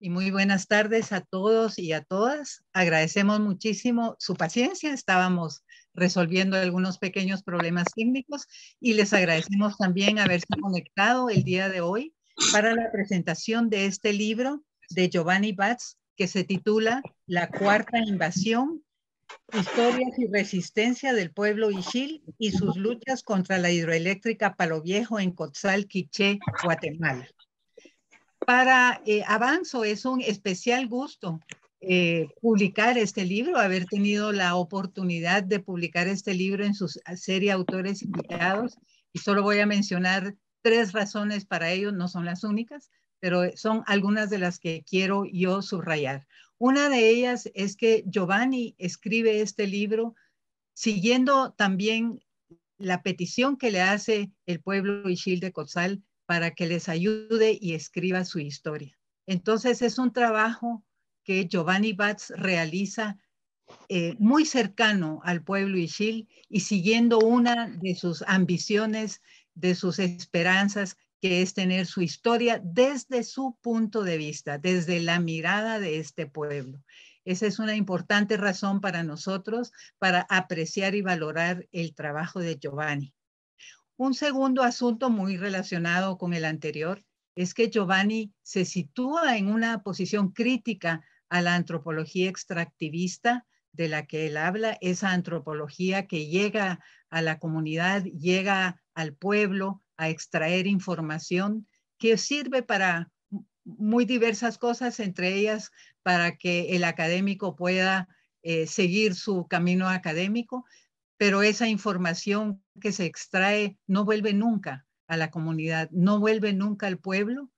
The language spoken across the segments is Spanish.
y muy buenas tardes a todos y a todas. Agradecemos muchísimo su paciencia. Estábamos resolviendo algunos pequeños problemas técnicos y les agradecemos también haberse conectado el día de hoy para la presentación de este libro de Giovanni Batz que se titula La Cuarta Invasión, Historias y Resistencia del Pueblo Ixil y sus luchas contra la hidroeléctrica Palo Viejo en Cotzal, Quiché, Guatemala. Para eh, Avanzo es un especial gusto eh, publicar este libro, haber tenido la oportunidad de publicar este libro en su serie Autores Invitados. Y solo voy a mencionar tres razones para ello, no son las únicas, pero son algunas de las que quiero yo subrayar. Una de ellas es que Giovanni escribe este libro siguiendo también la petición que le hace el pueblo Ixil de Cotzal para que les ayude y escriba su historia. Entonces es un trabajo que Giovanni Batz realiza eh, muy cercano al pueblo Ishil y siguiendo una de sus ambiciones, de sus esperanzas, que es tener su historia desde su punto de vista, desde la mirada de este pueblo. Esa es una importante razón para nosotros para apreciar y valorar el trabajo de Giovanni. Un segundo asunto muy relacionado con el anterior es que Giovanni se sitúa en una posición crítica a la antropología extractivista de la que él habla, esa antropología que llega a la comunidad, llega al pueblo a extraer información que sirve para muy diversas cosas, entre ellas para que el académico pueda eh, seguir su camino académico, pero esa información que se extrae no vuelve nunca a la comunidad, no vuelve nunca al pueblo.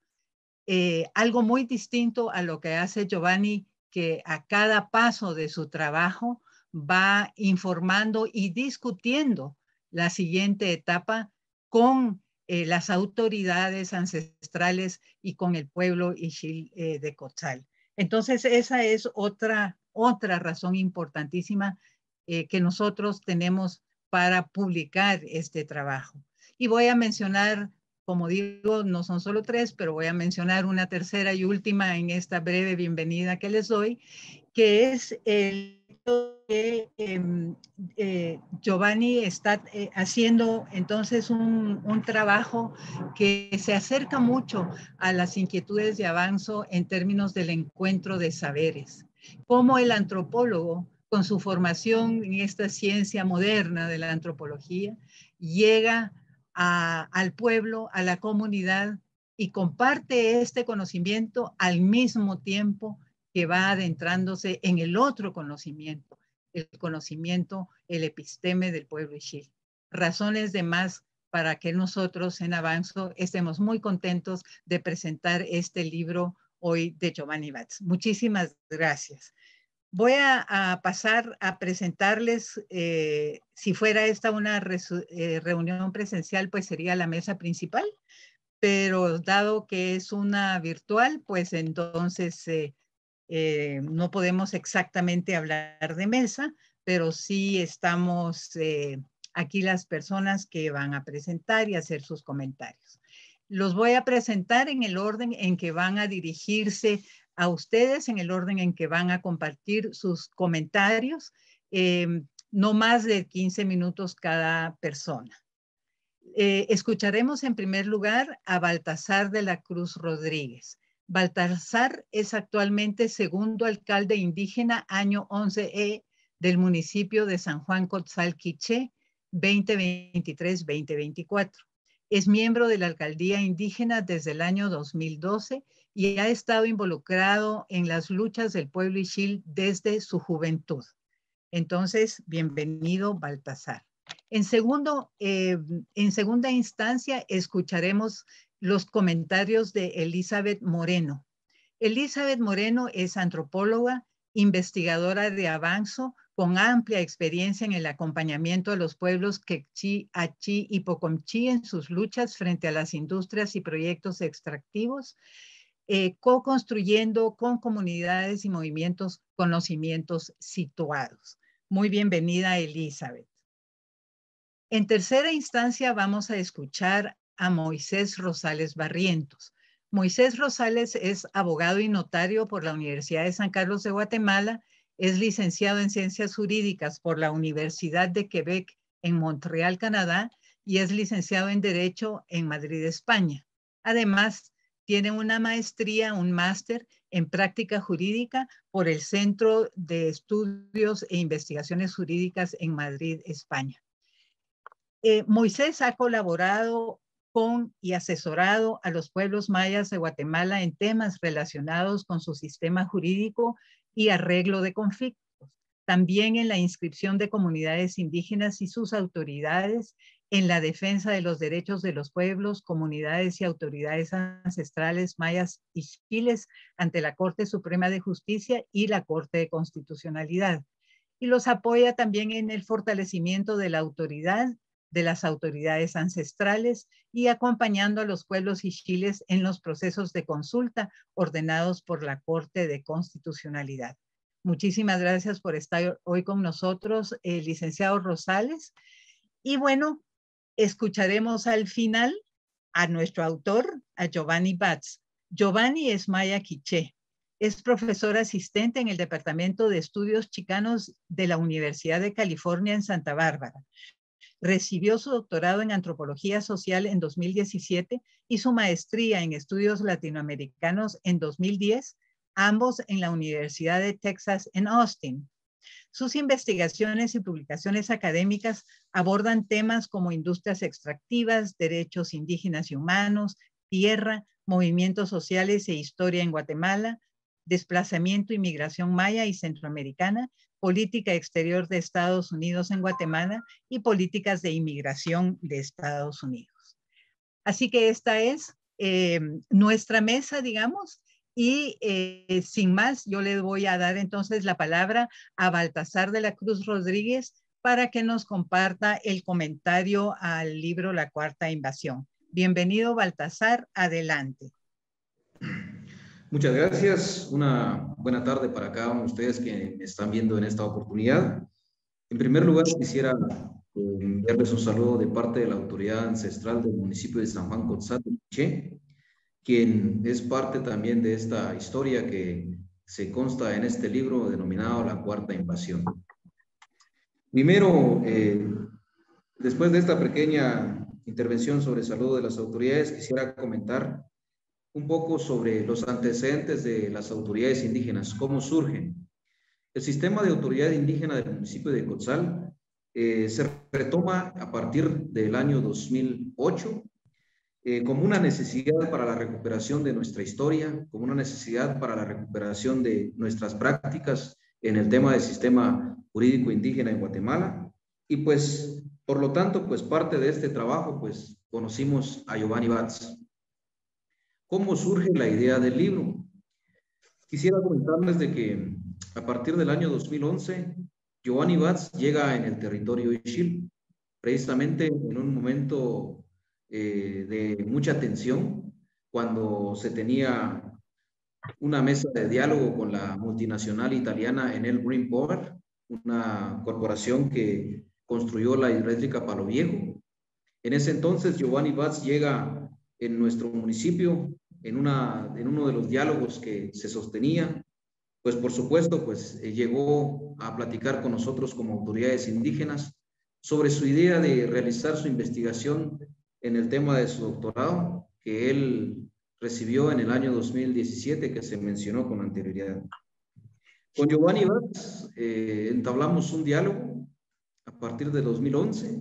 Eh, algo muy distinto a lo que hace Giovanni, que a cada paso de su trabajo va informando y discutiendo la siguiente etapa con eh, las autoridades ancestrales y con el pueblo Ixil eh, de Cotzal. Entonces, esa es otra, otra razón importantísima eh, que nosotros tenemos para publicar este trabajo. Y voy a mencionar, como digo, no son solo tres, pero voy a mencionar una tercera y última en esta breve bienvenida que les doy, que es el que em, eh, Giovanni está eh, haciendo entonces un, un, trabajo que se acerca mucho a las inquietudes de avanzo en términos del encuentro de saberes. Como el antropólogo con su formación en esta ciencia moderna de la antropología, llega al pueblo, a la comunidad y comparte este conocimiento al mismo tiempo que va adentrándose en el otro conocimiento, el conocimiento, el episteme del pueblo Ixil. Razones de más para que nosotros en Avanzo estemos muy contentos de presentar este libro hoy de Giovanni Batz. Muchísimas gracias. Voy a, pasar a presentarles, eh, si fuera esta una eh, reunión presencial, pues sería la mesa principal, pero dado que es una virtual, pues entonces eh, no podemos exactamente hablar de mesa, pero sí estamos aquí las personas que van a presentar y hacer sus comentarios. Los voy a presentar en el orden en que van a dirigirse a ustedes en el orden en que van a compartir sus comentarios, em, no más de 15 minutos cada persona. Eh, escucharemos en primer lugar a Baltasar de la Cruz Rodríguez. Baltasar es actualmente segundo alcalde indígena año 11E del municipio de San Juan Cotzalquiché 2023-2024. Es miembro de la alcaldía indígena desde el año 2012 y ha estado involucrado en las luchas del pueblo Ixil desde su juventud. Entonces, bienvenido, Baltasar. En, segundo, eh, en segunda instancia, escucharemos los comentarios de Elizabeth Moreno. Elizabeth Moreno es antropóloga, investigadora de Avanzo, con amplia experiencia en el acompañamiento a los pueblos Quechí, Achí y Pocomchí en sus luchas frente a las industrias y proyectos extractivos eh, co-construyendo con comunidades y movimientos conocimientos situados. Muy bienvenida, Elizabeth. En tercera instancia vamos a escuchar a Moisés Rosales Barrientos. Moisés Rosales es abogado y notario por la Universidad de San Carlos de Guatemala, es licenciado en Ciencias Jurídicas por la Universidad de Quebec en Montreal, Canadá, y es licenciado en Derecho en Madrid, España. Además, tiene una maestría, un máster en práctica jurídica por el Centro de Estudios e Investigaciones Jurídicas en Madrid, España. Eh, Moisés ha colaborado con y asesorado a los pueblos mayas de Guatemala en temas relacionados con su sistema jurídico y arreglo de conflictos. También en la inscripción de comunidades indígenas y sus autoridades en la defensa de los derechos de los pueblos, comunidades y autoridades ancestrales mayas y chiles ante la Corte Suprema de Justicia y la Corte de Constitucionalidad. Y los apoya también en el fortalecimiento de la autoridad de las autoridades ancestrales y acompañando a los pueblos y chiles en los procesos de consulta ordenados por la Corte de Constitucionalidad. Muchísimas gracias por estar hoy con nosotros, el licenciado Rosales. Y bueno, escucharemos al final a nuestro autor, a Giovanni Batz. Giovanni es maya quiché. Es profesor asistente en el Departamento de Estudios Chicanos de la Universidad de California en Santa Bárbara. Recibió su doctorado en antropología social en 2017 y su maestría en estudios latinoamericanos en 2010, ambos en la Universidad de Texas en Austin. Sus investigaciones y publicaciones académicas abordan temas como industrias extractivas, derechos indígenas y humanos, tierra, movimientos sociales e historia en Guatemala, desplazamiento y migración maya y centroamericana, política exterior de Estados Unidos en Guatemala y políticas de inmigración de Estados Unidos. Así que esta es eh, nuestra mesa, digamos, y eh, sin más, yo le voy a dar entonces la palabra a Baltasar de la Cruz Rodríguez para que nos comparta el comentario al libro La Cuarta Invasión. Bienvenido, Baltasar, adelante. Muchas gracias. Una buena tarde para cada uno de ustedes que me están viendo en esta oportunidad. En primer lugar, quisiera eh, enviarles un saludo de parte de la autoridad ancestral del municipio de San Juan Che, quien es parte también de esta historia que se consta en este libro denominado La Cuarta Invasión. Primero, eh, después de esta pequeña intervención sobre salud de las autoridades, quisiera comentar un poco sobre los antecedentes de las autoridades indígenas, cómo surgen. El sistema de autoridad indígena del municipio de Cotzal eh, se retoma a partir del año 2008 eh, como una necesidad para la recuperación de nuestra historia, como una necesidad para la recuperación de nuestras prácticas en el tema del sistema jurídico indígena en Guatemala. Y pues, por lo tanto, pues parte de este trabajo, pues conocimos a Giovanni Batz. ¿Cómo surge la idea del libro? Quisiera comentarles de que a partir del año 2011, Giovanni Batz llega en el territorio de Chile, precisamente en un momento eh, de mucha tensión, cuando se tenía una mesa de diálogo con la multinacional italiana Enel Green Power, una corporación que construyó la hidroeléctrica Palo Viejo. En ese entonces, Giovanni Batz llega en nuestro municipio en, una, en uno de los diálogos que se sostenía, pues por supuesto, pues eh, llegó a platicar con nosotros como autoridades indígenas sobre su idea de realizar su investigación en el tema de su doctorado que él recibió en el año 2017 que se mencionó con anterioridad. Con Giovanni Batz eh, entablamos un diálogo a partir de 2011.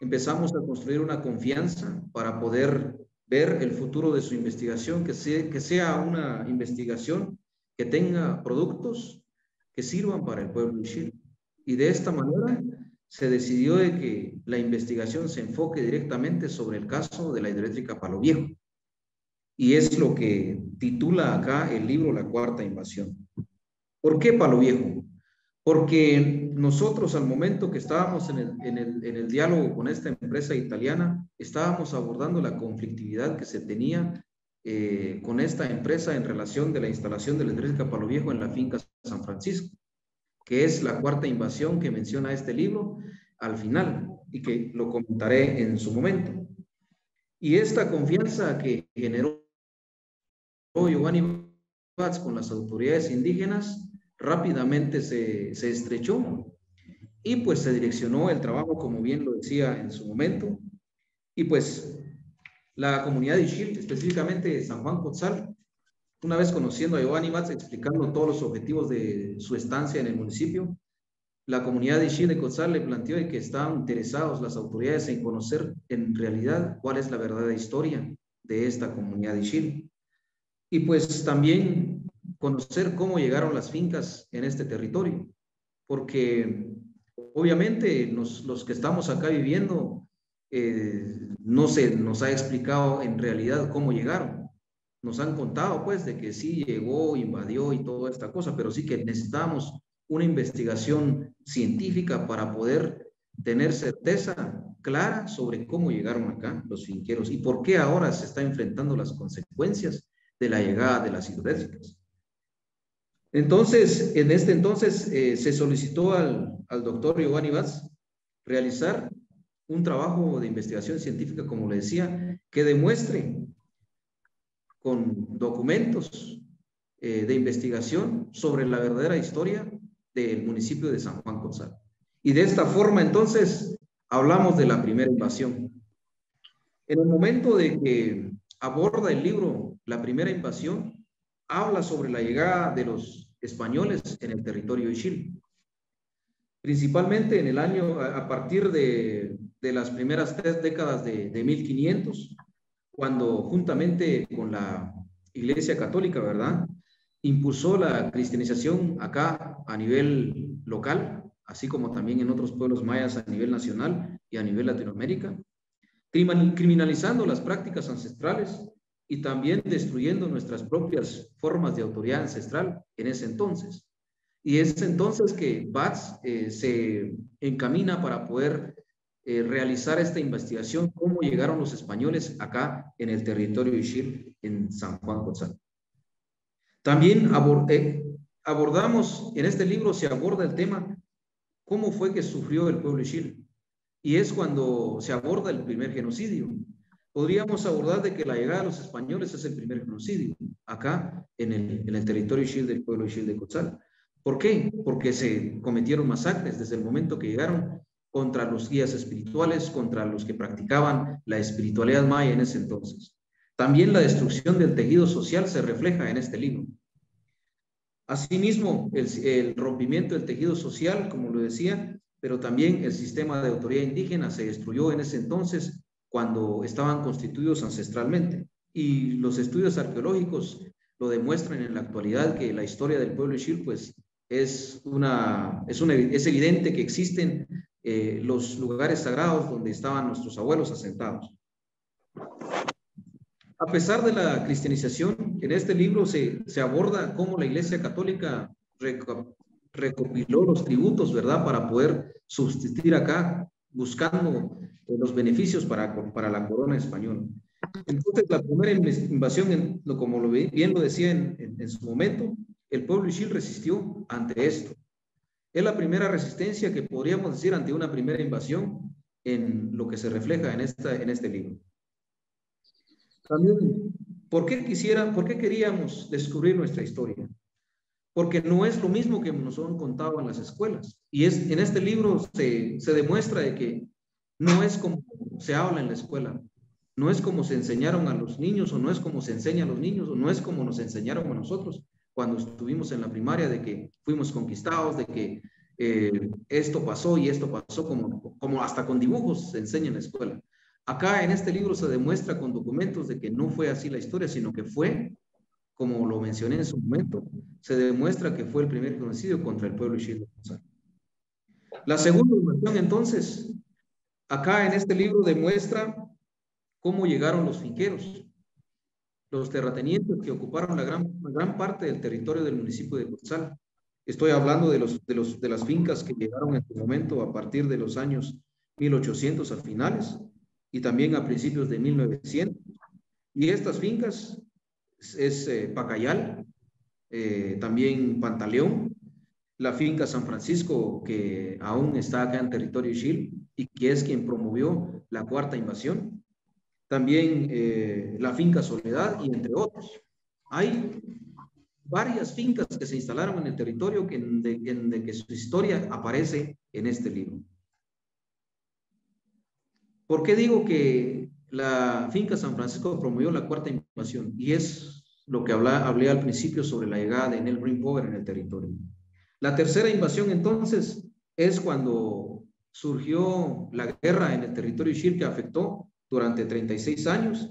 Empezamos a construir una confianza para poder ver el futuro de su investigación, que sea, que sea una investigación que tenga productos que sirvan para el pueblo de Chile. Y de esta manera se decidió de que la investigación se enfoque directamente sobre el caso de la hidroeléctrica Palo Viejo. Y es lo que titula acá el libro La Cuarta Invasión. ¿Por qué Palo Viejo? Porque nosotros al momento que estábamos en el, en, el, en el, diálogo con esta empresa italiana, estábamos abordando la conflictividad que se tenía eh, con esta empresa en relación de la instalación de la eléctrica Palo Viejo en la finca San Francisco, que es la cuarta invasión que menciona este libro al final y que lo comentaré en su momento. Y esta confianza que generó Giovanni Batz con las autoridades indígenas, rápidamente se, se estrechó y pues se direccionó el trabajo, como bien lo decía en su momento, y pues la comunidad de Ixil, específicamente San Juan Cotzal, una vez conociendo a Giovanni Batz, explicando todos los objetivos de su estancia en el municipio, la comunidad de Ixil de Cotzal le planteó que estaban interesados las autoridades en conocer en realidad cuál es la verdadera historia de esta comunidad de Ixil. Y pues también conocer cómo llegaron las fincas en este territorio, porque obviamente los que estamos acá viviendo, eh, no se nos ha explicado en realidad cómo llegaron. Nos han contado pues de que sí llegó, invadió y toda esta cosa, pero sí que necesitamos una investigación científica para poder tener certeza clara sobre cómo llegaron acá los finqueros y por qué ahora se está enfrentando las consecuencias de la llegada de las hidroeléctricas. Entonces, en este entonces eh, se solicitó al, al doctor Giovanni Vaz realizar un trabajo de investigación científica, como le decía, que demuestre con documentos eh, de investigación sobre la verdadera historia del municipio de San Juan Gonzalo. Y de esta forma, entonces, hablamos de la primera invasión. En el momento de que aborda el libro La primera invasión, habla sobre la llegada de los españoles en el territorio de Chile. Principalmente en el año, a partir de, las primeras tres décadas de, de 1500, cuando juntamente con la Iglesia Católica, ¿verdad? Impulsó la cristianización acá a nivel local, así como también en otros pueblos mayas a nivel nacional y a nivel Latinoamérica, criminalizando las prácticas ancestrales y también destruyendo nuestras propias formas de autoridad ancestral en ese entonces. Y es entonces que BATS eh, se encamina para poder eh, realizar esta investigación, cómo llegaron los españoles acá en el territorio Ixil, en San Juan Gonzalo. También eh, abordamos, en este libro se aborda el tema, cómo fue que sufrió el pueblo Ixil. Y es cuando se aborda el primer genocidio, podríamos abordar de que la llegada de los españoles es el primer genocidio acá en el, en el territorio Ixil del pueblo Ixil de Cotzal. ¿Por qué? Porque se cometieron masacres desde el momento que llegaron contra los guías espirituales, contra los que practicaban la espiritualidad maya en ese entonces. También la destrucción del tejido social se refleja en este libro. Asimismo, el, rompimiento del tejido social, como lo decía, pero también el sistema de autoridad indígena se destruyó en ese entonces cuando estaban constituidos ancestralmente. Y los estudios arqueológicos lo demuestran en la actualidad que la historia del pueblo Ishil, pues, es, una, es evidente que existen eh, los lugares sagrados donde estaban nuestros abuelos asentados. A pesar de la cristianización, en este libro se, se aborda cómo la Iglesia Católica recopiló los tributos, ¿verdad?, para poder subsistir acá, buscando los beneficios para, para la corona española. Entonces, la primera invasión, como lo, bien lo decía en, su momento, el pueblo Ishil resistió ante esto. Es la primera resistencia que podríamos decir ante una primera invasión en lo que se refleja en, esta, en este libro. También, ¿por qué quisiera, por qué queríamos descubrir nuestra historia? Porque no es lo mismo que nos han contado en las escuelas. Y es, en este libro se, se demuestra de que no es como se habla en la escuela, no es como se enseñaron a los niños o no es como se enseña a los niños o no es como nos enseñaron a nosotros cuando estuvimos en la primaria de que fuimos conquistados, de que eh, esto pasó y esto pasó como, como hasta con dibujos se enseña en la escuela. Acá en este libro se demuestra con documentos de que no fue así la historia, sino que fue, como lo mencioné en su momento, se demuestra que fue el primer genocidio contra el pueblo chileno. La segunda versión entonces Acá en este libro demuestra cómo llegaron los finqueros, los terratenientes que ocuparon la gran, gran parte del territorio del municipio de Cutzal. Estoy hablando de, los, de, los, de las fincas que llegaron en su momento a partir de los años 1800 a finales y también a principios de 1900. Y estas fincas es eh, Pacayal, eh, también Pantaleón, la finca San Francisco, que aún está acá en territorio Chile, y que es quien promovió la cuarta invasión. También eh, la finca Soledad y entre otros. hay varias fincas que se instalaron en el territorio que, de, que su historia aparece en este libro. ¿Por qué digo que la finca San Francisco promovió la cuarta invasión? Y es lo que hablé al principio sobre la llegada de Nel Green Power en el territorio. La tercera invasión entonces es cuando surgió la guerra en el territorio Ishir que afectó durante 36 años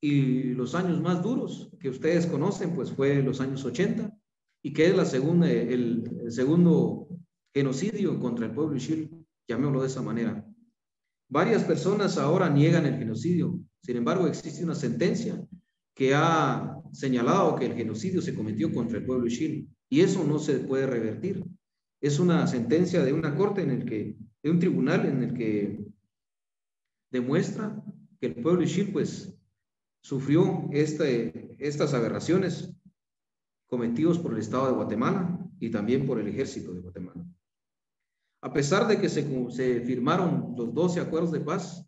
y los años más duros que ustedes conocen, pues fue los años 80 y que es la segunda, el, segundo genocidio contra el pueblo Ishil, llamémoslo de esa manera. Varias personas ahora niegan el genocidio, sin embargo existe una sentencia que ha señalado que el genocidio se cometió contra el pueblo Ishil y eso no se puede revertir. Es una sentencia de una corte en el que, de un tribunal en el que demuestra que el pueblo Ishil pues sufrió este, estas aberraciones cometidos por el Estado de Guatemala y también por el Ejército de Guatemala. A pesar de que se, se firmaron los 12 acuerdos de paz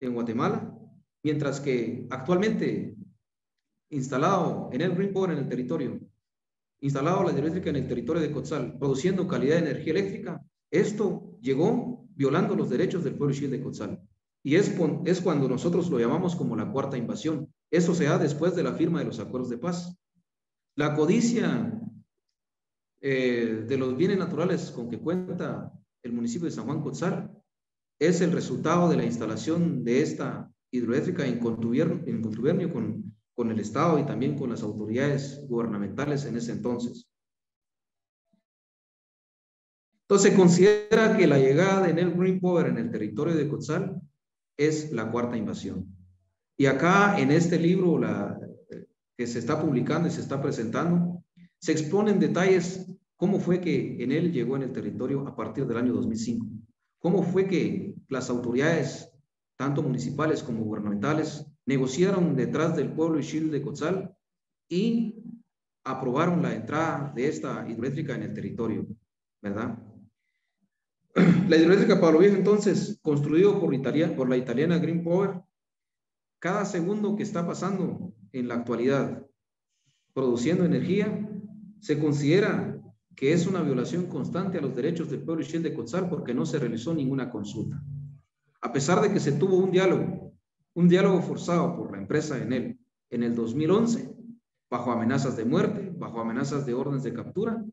en Guatemala, mientras que actualmente instalado en el Green en el territorio, instalado la hidroeléctrica en el territorio de Cotzal, produciendo calidad de energía eléctrica, esto llegó violando los derechos del pueblo de Cotzal. Y es, es cuando nosotros lo llamamos como la cuarta invasión. Eso se da después de la firma de los acuerdos de paz. La codicia eh, de los bienes naturales con que cuenta el municipio de San Juan Cotzal es el resultado de la instalación de esta hidroeléctrica en contubernio, en contubernio con, con el Estado y también con las autoridades gubernamentales en ese entonces. Entonces considera que la llegada de Nel Green Power en el territorio de Cotzal es la cuarta invasión. Y acá en este libro la, que se está publicando y se está presentando, se exponen detalles cómo fue que en él llegó en el territorio a partir del año 2005. Cómo fue que las autoridades, tanto municipales como gubernamentales, negociaron detrás del pueblo Ishil de Cotzal y aprobaron la entrada de esta hidroeléctrica en el territorio, ¿verdad? La hidroeléctrica Pablo Viejo, entonces, construido por, la italiana Green Power, cada segundo que está pasando en la actualidad produciendo energía, se considera que es una violación constante a los derechos del pueblo Ishil de Cotzal porque no se realizó ninguna consulta. A pesar de que se tuvo un diálogo, un diálogo forzado por la empresa en él en el 2011, bajo amenazas de muerte, bajo amenazas de órdenes de captura,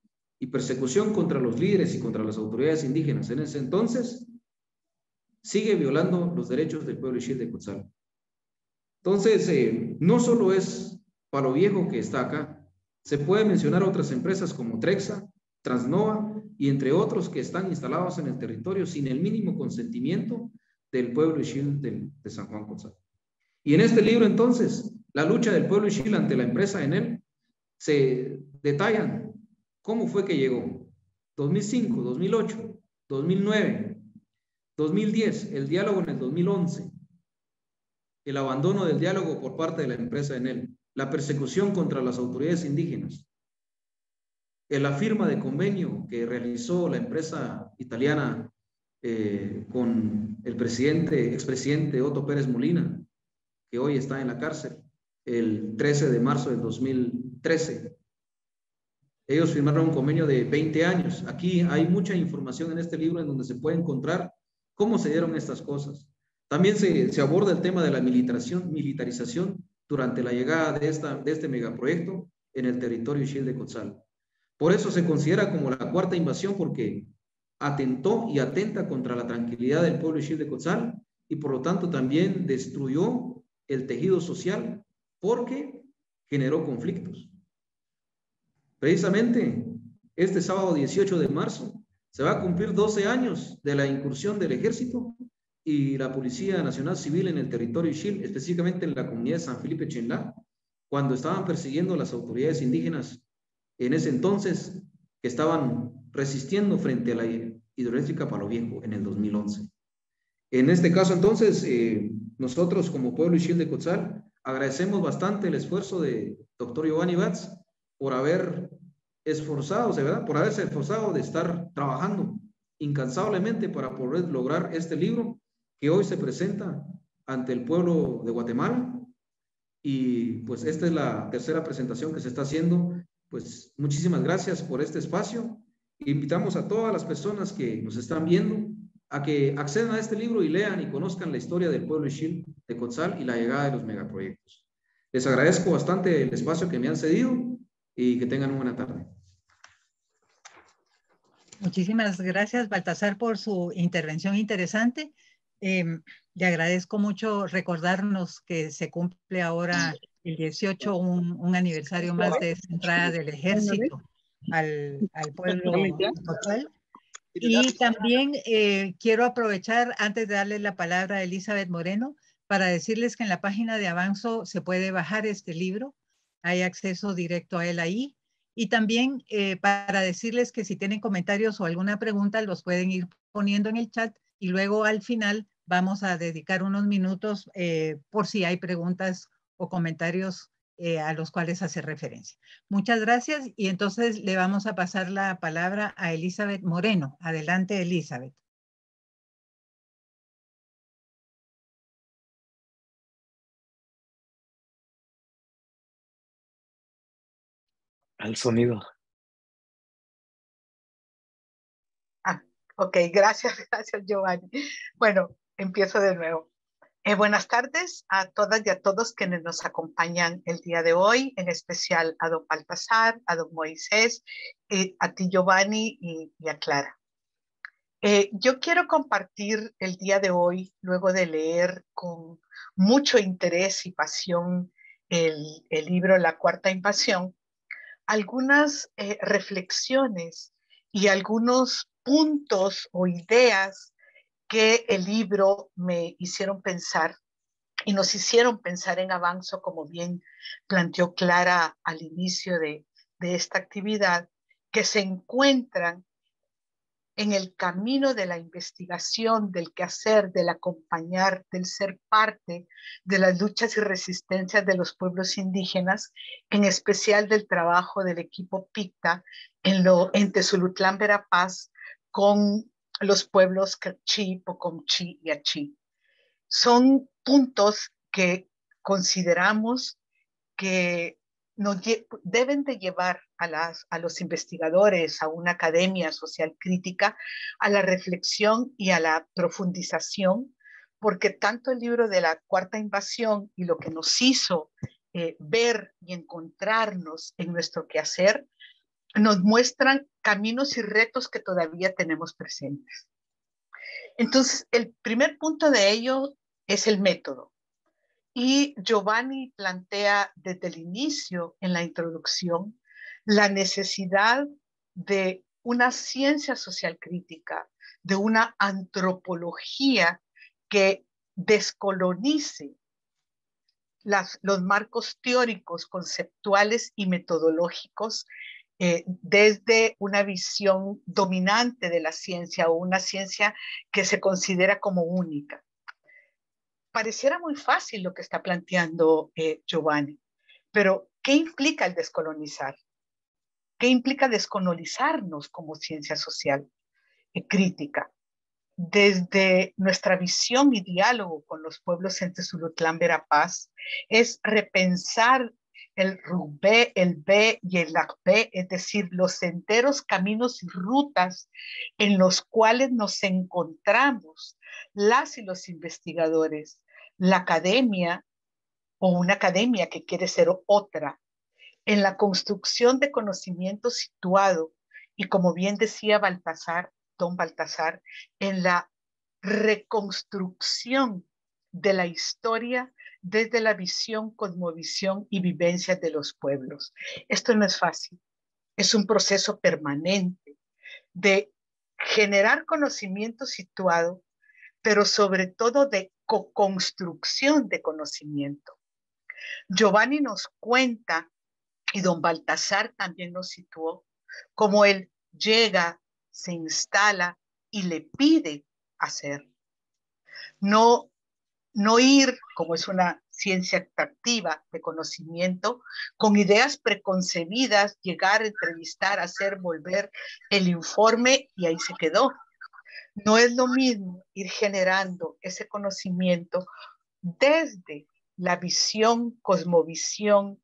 y persecución contra los líderes y contra las autoridades indígenas en ese entonces, sigue violando los derechos del pueblo Ishil de Quetzal. Entonces, eh, no solo es Palo Viejo que está acá, se puede mencionar otras empresas como Trexa, Transnova y entre otros que están instalados en el territorio sin el mínimo consentimiento del pueblo Ishil de, de San Juan Quetzal. Y en este libro, entonces, la lucha del pueblo Ishil ante la empresa en él se detallan ¿Cómo fue que llegó? 2005, 2008, 2009, 2010, el diálogo en el 2011, el abandono del diálogo por parte de la empresa en él, la persecución contra las autoridades indígenas, la firma de convenio que realizó la empresa italiana eh, con el presidente, expresidente Otto Pérez Molina, que hoy está en la cárcel, el 13 de marzo del 2013. Ellos firmaron un convenio de 20 años. Aquí hay mucha información en este libro en donde se puede encontrar cómo se dieron estas cosas. También se, se aborda el tema de la militarización, militarización durante la llegada de, esta, de este megaproyecto en el territorio Shil de Cotzal. Por eso se considera como la cuarta invasión porque atentó y atenta contra la tranquilidad del pueblo Shil de Cotzal y por lo tanto también destruyó el tejido social porque generó conflictos. Precisamente este sábado 18 de marzo se va a cumplir 12 años de la incursión del ejército y la Policía Nacional Civil en el territorio Ixil, específicamente en la comunidad de San Felipe Chenlá, cuando estaban persiguiendo a las autoridades indígenas en ese entonces que estaban resistiendo frente a la hidroeléctrica Palo Viejo en el 2011. En este caso entonces, eh, nosotros como pueblo Ixil de Cotzal agradecemos bastante el esfuerzo de doctor Giovanni Batz por haber esforzado, ¿verdad? Por haberse esforzado de estar trabajando incansablemente para poder lograr este libro que hoy se presenta ante el pueblo de Guatemala Y pues esta es la tercera presentación que se está haciendo. Pues muchísimas gracias por este espacio. Invitamos a todas las personas que nos están viendo a que accedan a este libro y lean y conozcan la historia del pueblo Ixil de Cotzal y la llegada de los megaproyectos. Les agradezco bastante el espacio que me han cedido y que tengan una buena tarde. Muchísimas gracias, Baltasar, por su intervención interesante. Em, le agradezco mucho recordarnos que se cumple ahora el 18, un, aniversario más de esa entrada del ejército al, al pueblo total. Y también eh, quiero aprovechar, antes de darle la palabra a Elizabeth Moreno, para decirles que en la página de Avanzo se puede bajar este libro. Hay acceso directo a él ahí. Y también eh, para decirles que si tienen comentarios o alguna pregunta, los pueden ir poniendo en el chat y luego al final vamos a dedicar unos minutos eh, por si hay preguntas o comentarios eh, a los cuales hace referencia. Muchas gracias y entonces le vamos a pasar la palabra a Elizabeth Moreno. Adelante, Elizabeth. Al sonido. Ah, ok, gracias, gracias Giovanni. Bueno, empiezo de nuevo. Eh, buenas tardes a todas y a todos quienes nos acompañan el día de hoy, en especial a don Baltasar, a don Moisés, a ti Giovanni y, a Clara. Eh, yo quiero compartir el día de hoy, luego de leer con mucho interés y pasión el, el libro La Cuarta Invasión, algunas eh, reflexiones y algunos puntos o ideas que el libro me hicieron pensar y nos hicieron pensar en Avanzo, como bien planteó Clara al inicio de, de esta actividad, que se encuentran en el camino de la investigación, del quehacer, del acompañar, del ser parte de las luchas y resistencias de los pueblos indígenas, en especial del trabajo del equipo PICTA en, lo, en Tezulutlán, Verapaz, con los pueblos Cachi, Pocomchi y Achi. Son puntos que consideramos que deben de llevar a, los investigadores, a una academia social crítica, a la reflexión y a la profundización, porque tanto el libro de la cuarta invasión y lo que nos hizo eh, ver y encontrarnos en nuestro quehacer, nos muestran caminos y retos que todavía tenemos presentes. Entonces, el primer punto de ello es el método. Y Giovanni plantea desde el inicio, en la introducción, la necesidad de una ciencia social crítica, de una antropología que descolonice los marcos teóricos, conceptuales y metodológicos eh, desde una visión dominante de la ciencia o una ciencia que se considera como única pareciera muy fácil lo que está planteando eh, Giovanni, pero ¿qué implica el descolonizar? ¿Qué implica descolonizarnos como ciencia social y crítica? Desde nuestra visión y diálogo con los pueblos en Tezulutlán, Verapaz, es repensar el RUB, el B y el ACB, es decir, los enteros caminos y rutas en los cuales nos encontramos las y los investigadores, la academia o una academia que quiere ser otra, en la construcción de conocimiento situado y como bien decía Baltasar, don Baltasar, en la reconstrucción de la historia desde la visión, cosmovisión y vivencia de los pueblos. Esto no es fácil, es un proceso permanente de generar conocimiento situado, pero sobre todo de co-construcción de conocimiento. Giovanni nos cuenta, y don Baltasar también nos situó, cómo él llega, se instala y le pide hacer. No, no ir, como es una ciencia atractiva de conocimiento, con ideas preconcebidas, llegar, entrevistar, hacer, volver el informe y ahí se quedó. No es lo mismo ir generando ese conocimiento desde la visión, cosmovisión,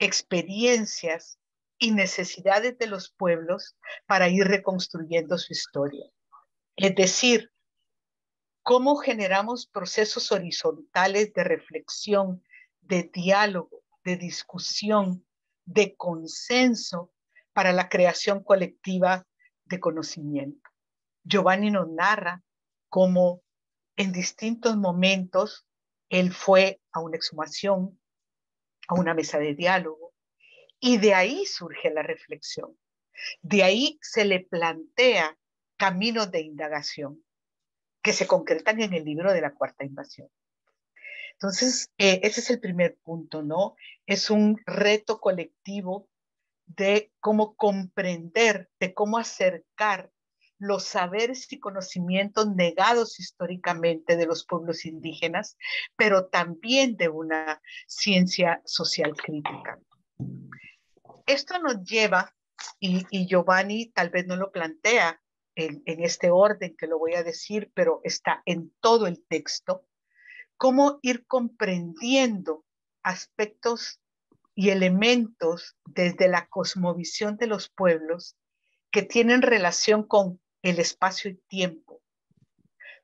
experiencias y necesidades de los pueblos para ir reconstruyendo su historia. Es decir, cómo generamos procesos horizontales de reflexión, de diálogo, de discusión, de consenso para la creación colectiva de conocimiento. Giovanni nos narra cómo en distintos momentos él fue a una exhumación, a una mesa de diálogo, y de ahí surge la reflexión. De ahí se le plantea caminos de indagación que se concretan en el libro de la cuarta invasión. Entonces, eh, ese es el primer punto, ¿no? Es un reto colectivo de cómo comprender, de cómo acercar los saberes y conocimientos negados históricamente de los pueblos indígenas, pero también de una ciencia social crítica. Esto nos lleva, y, Giovanni tal vez no lo plantea en, este orden que lo voy a decir, pero está en todo el texto, cómo ir comprendiendo aspectos y elementos desde la cosmovisión de los pueblos que tienen relación con el espacio y tiempo,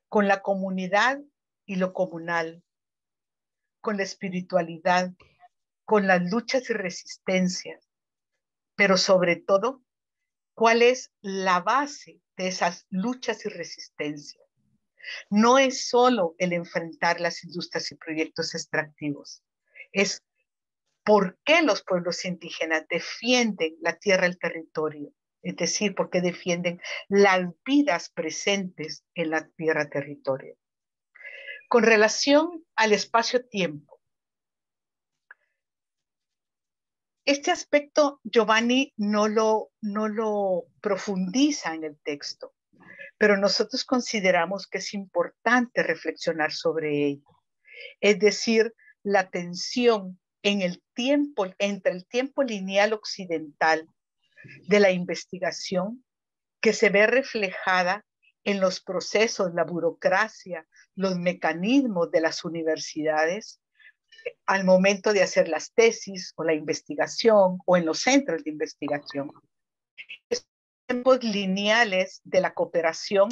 con la comunidad y lo comunal, con la espiritualidad, con las luchas y resistencias, pero sobre todo, cuál es la base de esas luchas y resistencias. No es solo el enfrentar las industrias y proyectos extractivos, es por qué los pueblos indígenas defienden la tierra, el territorio, es decir, porque defienden las vidas presentes en la tierra territorio. Con relación al espacio-tiempo, este aspecto Giovanni no lo, no lo profundiza en el texto, pero nosotros consideramos que es importante reflexionar sobre ello. Es decir, la tensión en el tiempo, entre el tiempo lineal occidental de la investigación que se ve reflejada en los procesos, la burocracia, los mecanismos de las universidades al momento de hacer las tesis o la investigación o en los centros de investigación. tiempos lineales de la cooperación,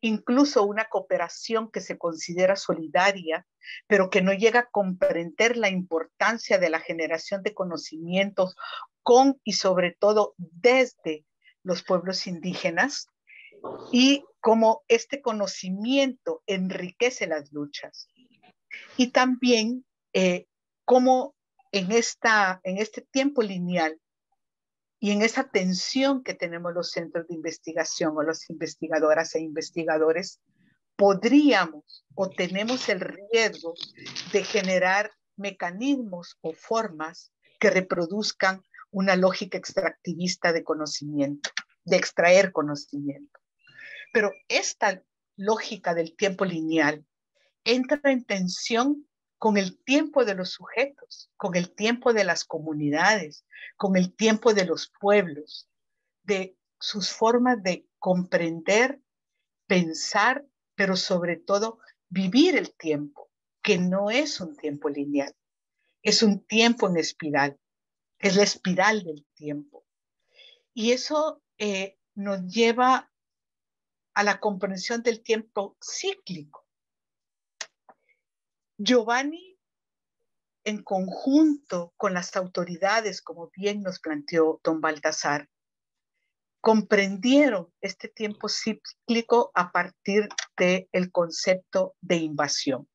incluso una cooperación que se considera solidaria, pero que no llega a comprender la importancia de la generación de conocimientos con y sobre todo desde los pueblos indígenas y cómo este conocimiento enriquece las luchas. Y también eh, cómo en, esta, en este tiempo lineal y en esa tensión que tenemos los centros de investigación o las investigadoras e investigadores, podríamos o tenemos el riesgo de generar mecanismos o formas que reproduzcan una lógica extractivista de conocimiento, de extraer conocimiento. Pero esta lógica del tiempo lineal entra en tensión con el tiempo de los sujetos, con el tiempo de las comunidades, con el tiempo de los pueblos, de sus formas de comprender, pensar, pero sobre todo vivir el tiempo, que no es un tiempo lineal, es un tiempo en espiral es la espiral del tiempo. Y eso eh, nos lleva a la comprensión del tiempo cíclico. Giovanni, en conjunto con las autoridades, como bien nos planteó don Baltasar, comprendieron este tiempo cíclico a partir del el concepto de invasión.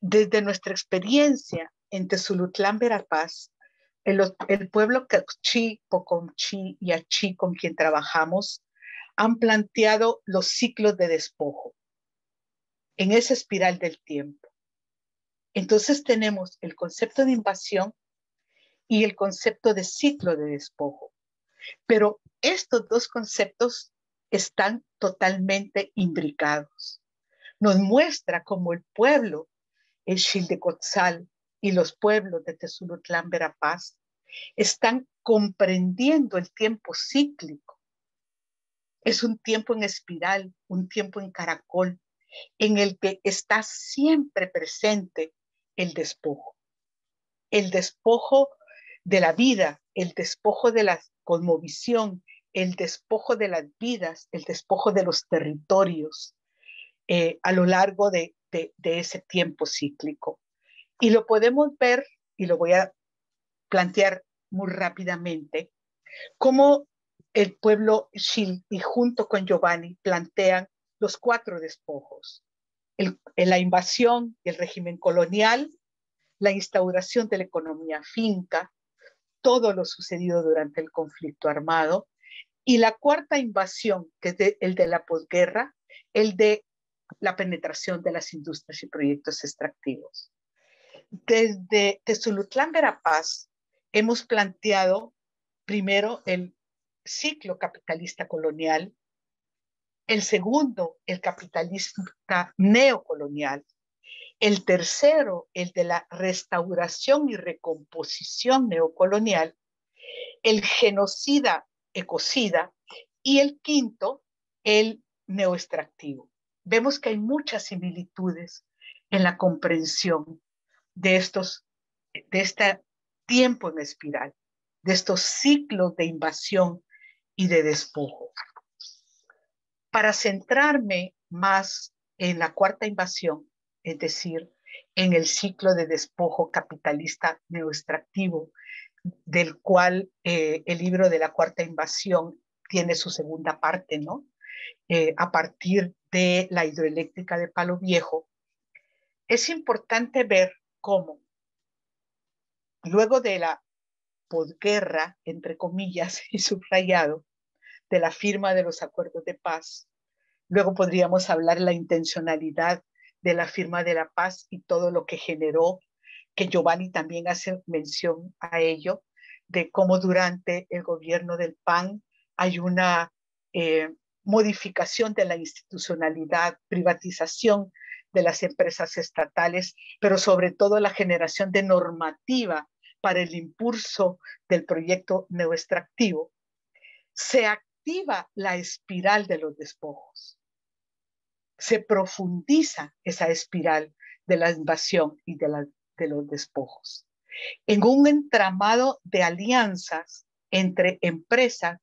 Desde nuestra experiencia en Tezulutlán, Verapaz, el, pueblo Kachí, Pocomchi y Achí con quien trabajamos han planteado los ciclos de despojo en esa espiral del tiempo. Entonces tenemos el concepto de invasión y el concepto de ciclo de despojo. Pero estos dos conceptos están totalmente imbricados. Nos muestra cómo el pueblo, el Xildecotzal, y los pueblos de Tezulutlán, Verapaz, están comprendiendo el tiempo cíclico. Es un tiempo en espiral, un tiempo en caracol, en el que está siempre presente el despojo. El despojo de la vida, el despojo de la cosmovisión, el despojo de las vidas, el despojo de los territorios eh, a lo largo de, de, ese tiempo cíclico. Y lo podemos ver, y lo voy a plantear muy rápidamente, cómo el pueblo Shil y junto con Giovanni plantean los cuatro despojos. la invasión y el régimen colonial, la instauración de la economía finca, todo lo sucedido durante el conflicto armado, y la cuarta invasión, que es el de la posguerra, el de la penetración de las industrias y proyectos extractivos. Desde Tezulutlán, Verapaz, hemos planteado primero el ciclo capitalista colonial, el segundo, el capitalista neocolonial, el tercero, el de la restauración y recomposición neocolonial, el genocida ecocida y el quinto, el neoextractivo. Vemos que hay muchas similitudes en la comprensión de estos, de este tiempo en espiral, de estos ciclos de invasión y de despojo. Para centrarme más en la cuarta invasión, es decir, en el ciclo de despojo capitalista neoextractivo, del cual eh, el libro de la cuarta invasión tiene su segunda parte, ¿no? Eh, a partir de la hidroeléctrica de Palo Viejo, es importante ver cómo luego de la posguerra, entre comillas y subrayado, de la firma de los acuerdos de paz. Luego podríamos hablar de la intencionalidad de la firma de la paz y todo lo que generó, que Giovanni también hace mención a ello, de cómo durante el gobierno del PAN hay una eh, modificación de la institucionalidad, privatización de las empresas estatales, pero sobre todo la generación de normativa para el impulso del proyecto neoextractivo, se la espiral de los despojos. Se profundiza esa espiral de la invasión y de, de los despojos en un entramado de alianzas entre empresas,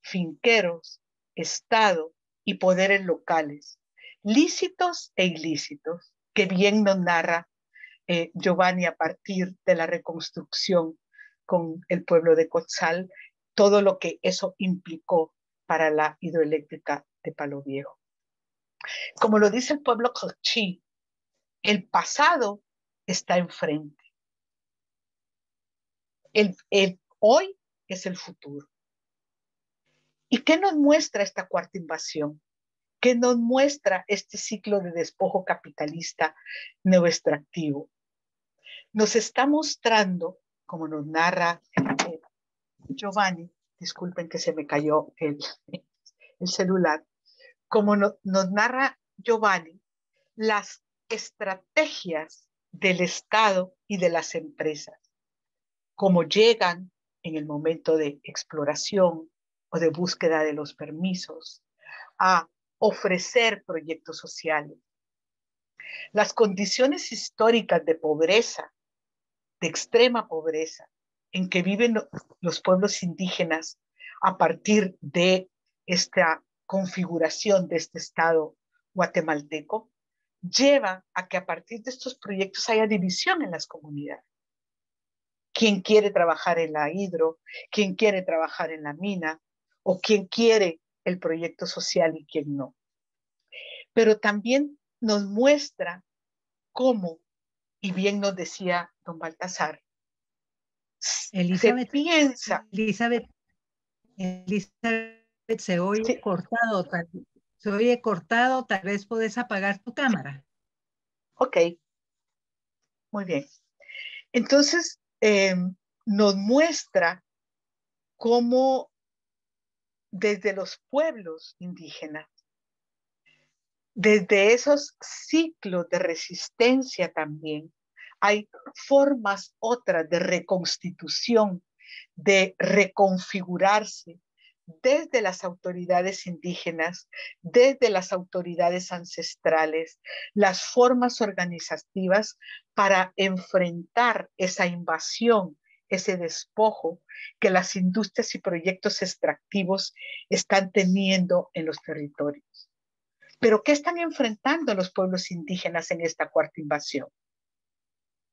finqueros, Estado y poderes locales, lícitos e ilícitos, que bien nos narra eh, Giovanni a partir de la reconstrucción con el pueblo de Cotzal, todo lo que eso implicó para la hidroeléctrica de Palo Viejo. Como lo dice el pueblo Cochí, el pasado está enfrente. El, el, hoy es el futuro. ¿Y qué nos muestra esta cuarta invasión? ¿Qué nos muestra este ciclo de despojo capitalista neoextractivo? Nos está mostrando, como nos narra eh, Giovanni, disculpen que se me cayó el, el celular, como nos narra Giovanni, las estrategias del Estado y de las empresas, cómo llegan en el momento de exploración o de búsqueda de los permisos a ofrecer proyectos sociales. Las condiciones históricas de pobreza, de extrema pobreza, en que viven los pueblos indígenas a partir de esta configuración de este Estado guatemalteco, lleva a que a partir de estos proyectos haya división en las comunidades. ¿Quién quiere trabajar en la hidro? ¿Quién quiere trabajar en la mina? ¿O quién quiere el proyecto social y quién no? Pero también nos muestra cómo, y bien nos decía don Baltasar, Elizabeth, se piensa. Elizabeth, Elizabeth, se oye cortado, se oye cortado, tal vez puedes apagar tu cámara. Ok, muy bien. Entonces, em, nos muestra cómo desde los pueblos indígenas, desde esos ciclos de resistencia también, hay formas otras de reconstitución, de reconfigurarse, desde las autoridades indígenas, desde las autoridades ancestrales, las formas organizativas para enfrentar esa invasión, ese despojo que las industrias y proyectos extractivos están teniendo en los territorios. Pero ¿qué están enfrentando los pueblos indígenas en esta cuarta invasión?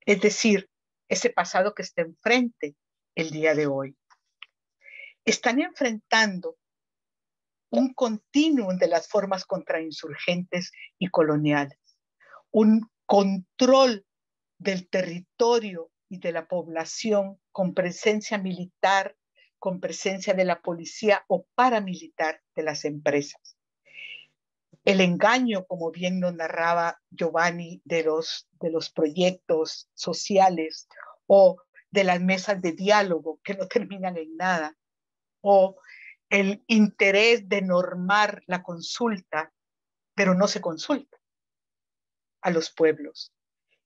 Es decir, ese pasado que está enfrente el día de hoy están enfrentando un continuum de las formas contrainsurgentes y coloniales, un control del territorio y de la población con presencia militar, con presencia de la policía o paramilitar de las empresas. El engaño, como bien nos narraba Giovanni, de los, de los proyectos sociales o de las mesas de diálogo que no terminan en nada, o el interés de normar la consulta, pero no se consulta a los pueblos.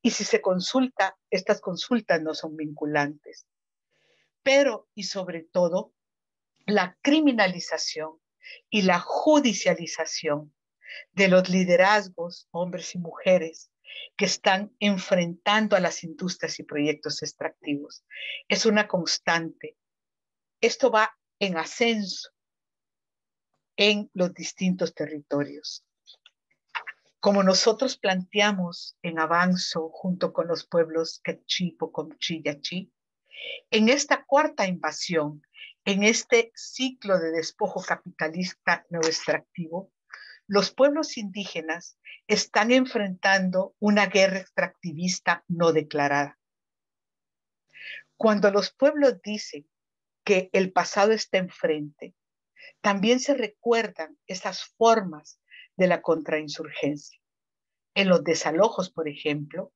Y si se consulta, estas consultas no son vinculantes. Pero, y sobre todo, la criminalización y la judicialización de los liderazgos, hombres y mujeres, que están enfrentando a las industrias y proyectos extractivos. Es una constante. Esto va en ascenso en los distintos territorios. Como nosotros planteamos en Avanzo junto con los pueblos Quechipo, Comchi y en esta cuarta invasión, en este ciclo de despojo capitalista no extractivo, los pueblos indígenas están enfrentando una guerra extractivista no declarada. Cuando los pueblos dicen que el pasado está enfrente, también se recuerdan esas formas de la contrainsurgencia. En los desalojos, por ejemplo,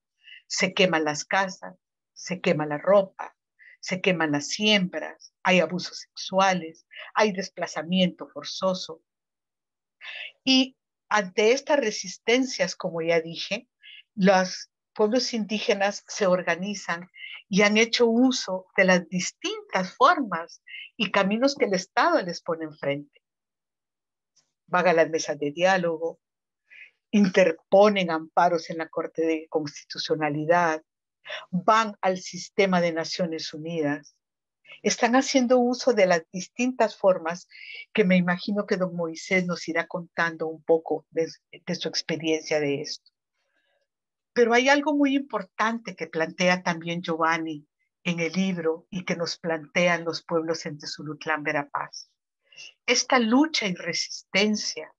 se queman las casas, se quema la ropa, se queman las siembras, hay abusos sexuales, hay desplazamiento forzoso. Y ante estas resistencias, como ya dije, los pueblos indígenas se organizan y han hecho uso de las distintas formas y caminos que el Estado les pone enfrente. Van a las mesas de diálogo, interponen amparos en la Corte de Constitucionalidad, van al sistema de Naciones Unidas, están haciendo uso de las distintas formas que me imagino que don Moisés nos irá contando un poco de, su experiencia de esto. Pero hay algo muy importante que plantea también Giovanni en el libro y que nos plantean los pueblos en Tezulutlán, Verapaz. Esta lucha y resistencia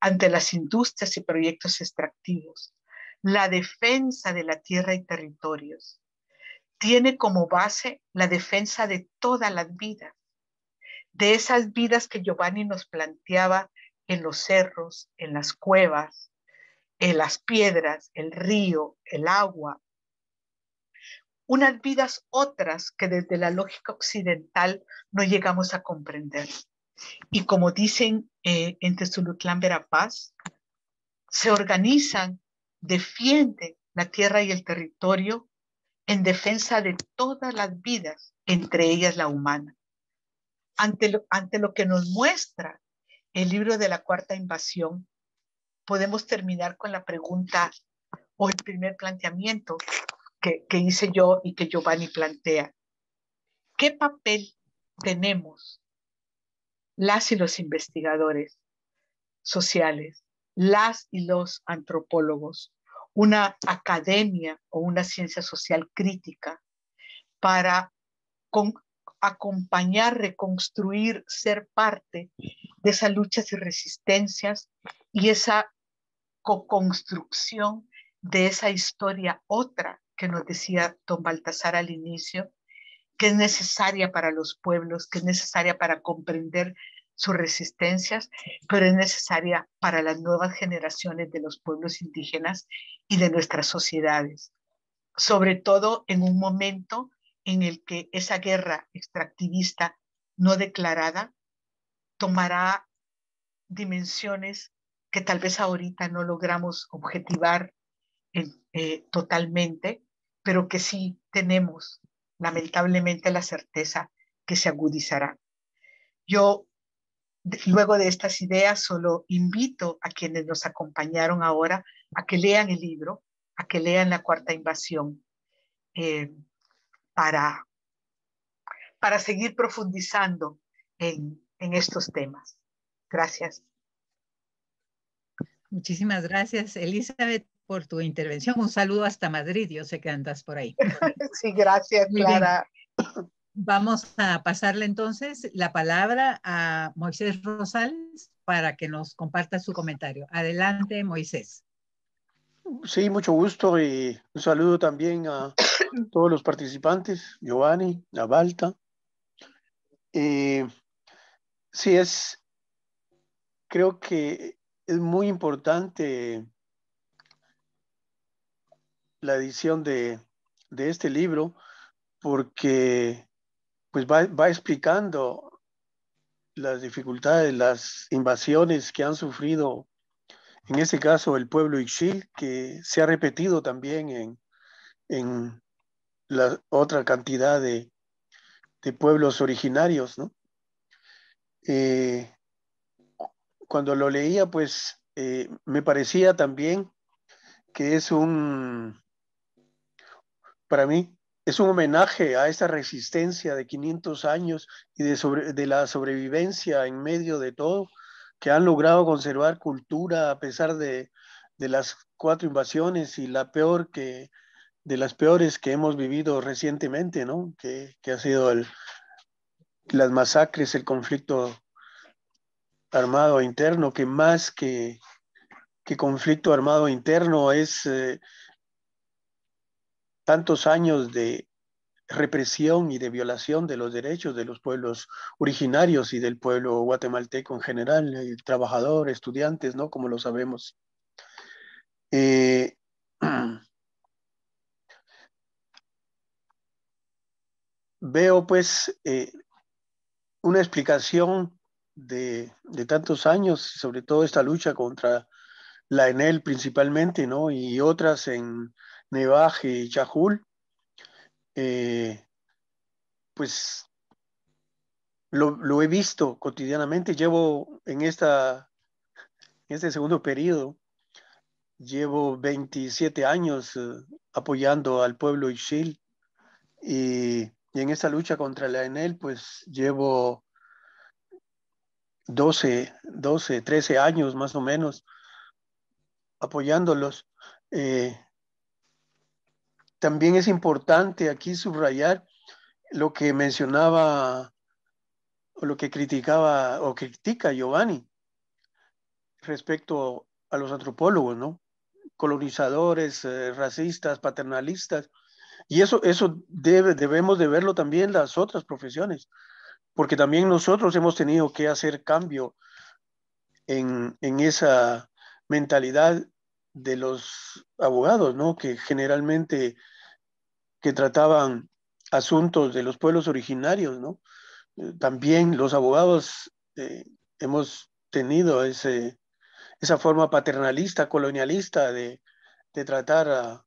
ante las industrias y proyectos extractivos, la defensa de la tierra y territorios, tiene como base la defensa de todas las vidas, de esas vidas que Giovanni nos planteaba en los cerros, en las cuevas, en las piedras, el río, el agua, unas vidas otras que desde la lógica occidental no llegamos a comprender. Y como dicen eh, en Tezulutlán, Verapaz, se organizan, defienden la tierra y el territorio en defensa de todas las vidas, entre ellas la humana. Ante lo, ante lo que nos muestra el libro de la cuarta invasión, podemos terminar con la pregunta o el primer planteamiento que, que hice yo y que Giovanni plantea. ¿Qué papel tenemos las y los investigadores sociales, las y los antropólogos, una academia o una ciencia social crítica para acompañar, reconstruir, ser parte de esas luchas y resistencias y esa co-construcción de esa historia otra que nos decía don Baltasar al inicio, que es necesaria para los pueblos, que es necesaria para comprender sus resistencias, pero es necesaria para las nuevas generaciones de los pueblos indígenas y de nuestras sociedades, sobre todo en un momento en el que esa guerra extractivista no declarada tomará dimensiones que tal vez ahorita no logramos objetivar eh, totalmente, pero que sí tenemos lamentablemente la certeza que se agudizará. Yo luego de estas ideas, solo invito a quienes nos acompañaron ahora a que lean el libro, a que lean la cuarta invasión, eh, para, para seguir profundizando en, en estos temas. Gracias. Muchísimas gracias, Elizabeth, por tu intervención. Un saludo hasta Madrid. Yo sé que andas por ahí. Sí, gracias, Clara. Vamos a pasarle entonces la palabra a Moisés Rosales para que nos comparta su comentario. Adelante, Moisés. Sí, mucho gusto y un saludo también a todos los participantes, Giovanni, a Balta. Eh, sí, es, creo que es muy importante la edición de, de este libro porque pues va, va, explicando las dificultades, las invasiones que han sufrido en este caso el pueblo Ixil, que se ha repetido también en, en la otra cantidad de, de pueblos originarios, ¿no? Eh, cuando lo leía, pues eh, me parecía también que es un, para mí, es un homenaje a esa resistencia de 500 años y de, de la sobrevivencia en medio de todo, que han logrado conservar cultura a pesar de, de las cuatro invasiones y la peor que, de las peores que hemos vivido recientemente, ¿no? Que, que ha sido el, las masacres, el conflicto armado interno, que más que, que conflicto armado interno es eh, tantos años de represión y de violación de los derechos de los pueblos originarios y del pueblo guatemalteco en general, el trabajador, estudiantes, ¿no? Como lo sabemos. Eh, veo pues eh, una explicación de, de, tantos años, sobre todo esta lucha contra la ENEL principalmente, ¿no? Y otras en Nevaje y Chajul, eh, pues lo, he visto cotidianamente. Llevo en, esta, este segundo periodo, llevo 27 años eh, apoyando al pueblo Ixil y, y, en esta lucha contra la ENEL, pues llevo 12, 12, 13 años más o menos apoyándolos. Eh, también es importante aquí subrayar lo que mencionaba o lo que criticaba o critica Giovanni respecto a los antropólogos, ¿no? Colonizadores, eh, racistas, paternalistas. Y eso, eso debe, debemos de verlo también las otras profesiones, porque también nosotros hemos tenido que hacer cambio en, en esa mentalidad de los abogados, ¿no? Que generalmente que trataban asuntos de los pueblos originarios, ¿no? Eh, también los abogados eh, hemos tenido ese, esa forma paternalista, colonialista de, de tratar a,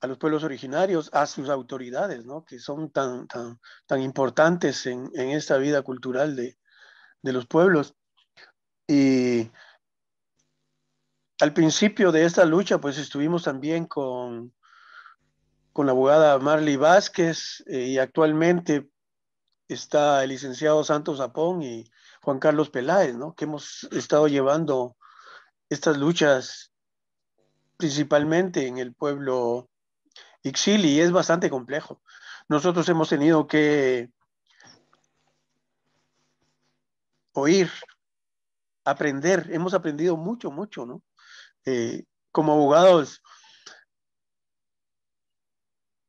a, los pueblos originarios, a sus autoridades, ¿no? que son tan, tan, tan importantes en, en esta vida cultural de, de los pueblos. Y al principio de esta lucha, pues estuvimos también con, con la abogada Marley Vázquez eh, y actualmente está el licenciado Santos Zapón y Juan Carlos Peláez, ¿no? Que hemos estado llevando estas luchas principalmente en el pueblo Ixili y es bastante complejo. Nosotros hemos tenido que oír, aprender, hemos aprendido mucho, mucho, ¿no? Eh, como abogados,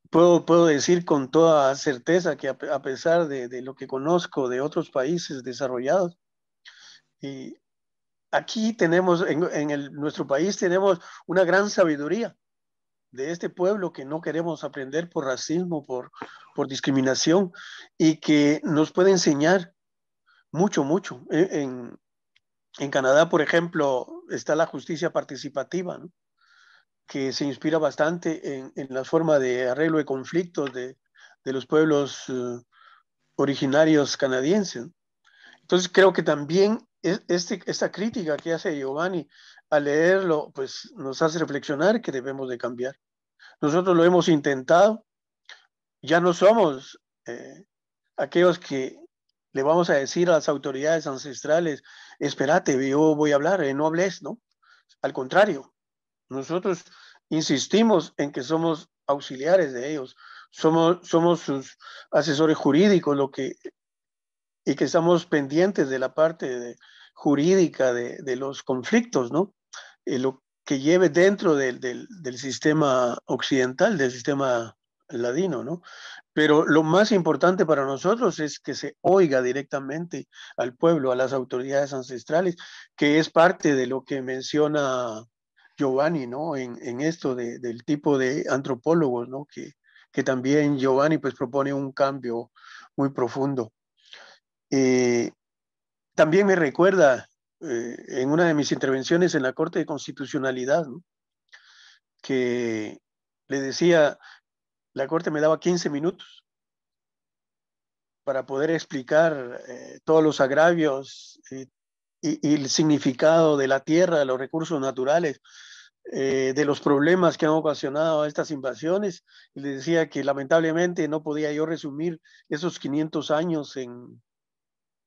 puedo, puedo decir con toda certeza que a, pesar de, lo que conozco de otros países desarrollados, y aquí tenemos, en, nuestro país tenemos una gran sabiduría de este pueblo que no queremos aprender por racismo, por, por discriminación, y que nos puede enseñar mucho, mucho. En, en Canadá, por ejemplo, está la justicia participativa, ¿no? que se inspira bastante en, en, la forma de arreglo de conflictos de, de los pueblos uh, originarios canadienses. Entonces creo que también este, esta crítica que hace Giovanni al leerlo, pues nos hace reflexionar que debemos de cambiar. Nosotros lo hemos intentado, ya no somos eh, aquellos que le vamos a decir a las autoridades ancestrales, espérate, yo voy a hablar, eh, no hables, ¿no? Al contrario, nosotros insistimos en que somos auxiliares de ellos, somos, somos sus asesores jurídicos, lo que, y que estamos pendientes de la parte jurídica de, los conflictos, ¿no? Eh, lo que lleve dentro del, del sistema occidental, del sistema ladino, ¿no? Pero lo más importante para nosotros es que se oiga directamente al pueblo, a las autoridades ancestrales, que es parte de lo que menciona Giovanni, ¿no? En, esto de, del tipo de antropólogos, ¿no? Que, que también Giovanni pues propone un cambio muy profundo. Eh, también me recuerda eh, en una de mis intervenciones en la Corte de Constitucionalidad, que le decía, la Corte me daba 15 minutos para poder explicar eh, todos los agravios y, el significado de la tierra, de los recursos naturales, eh, de los problemas que han ocasionado estas invasiones. Y le decía que lamentablemente no podía yo resumir esos 500 años en,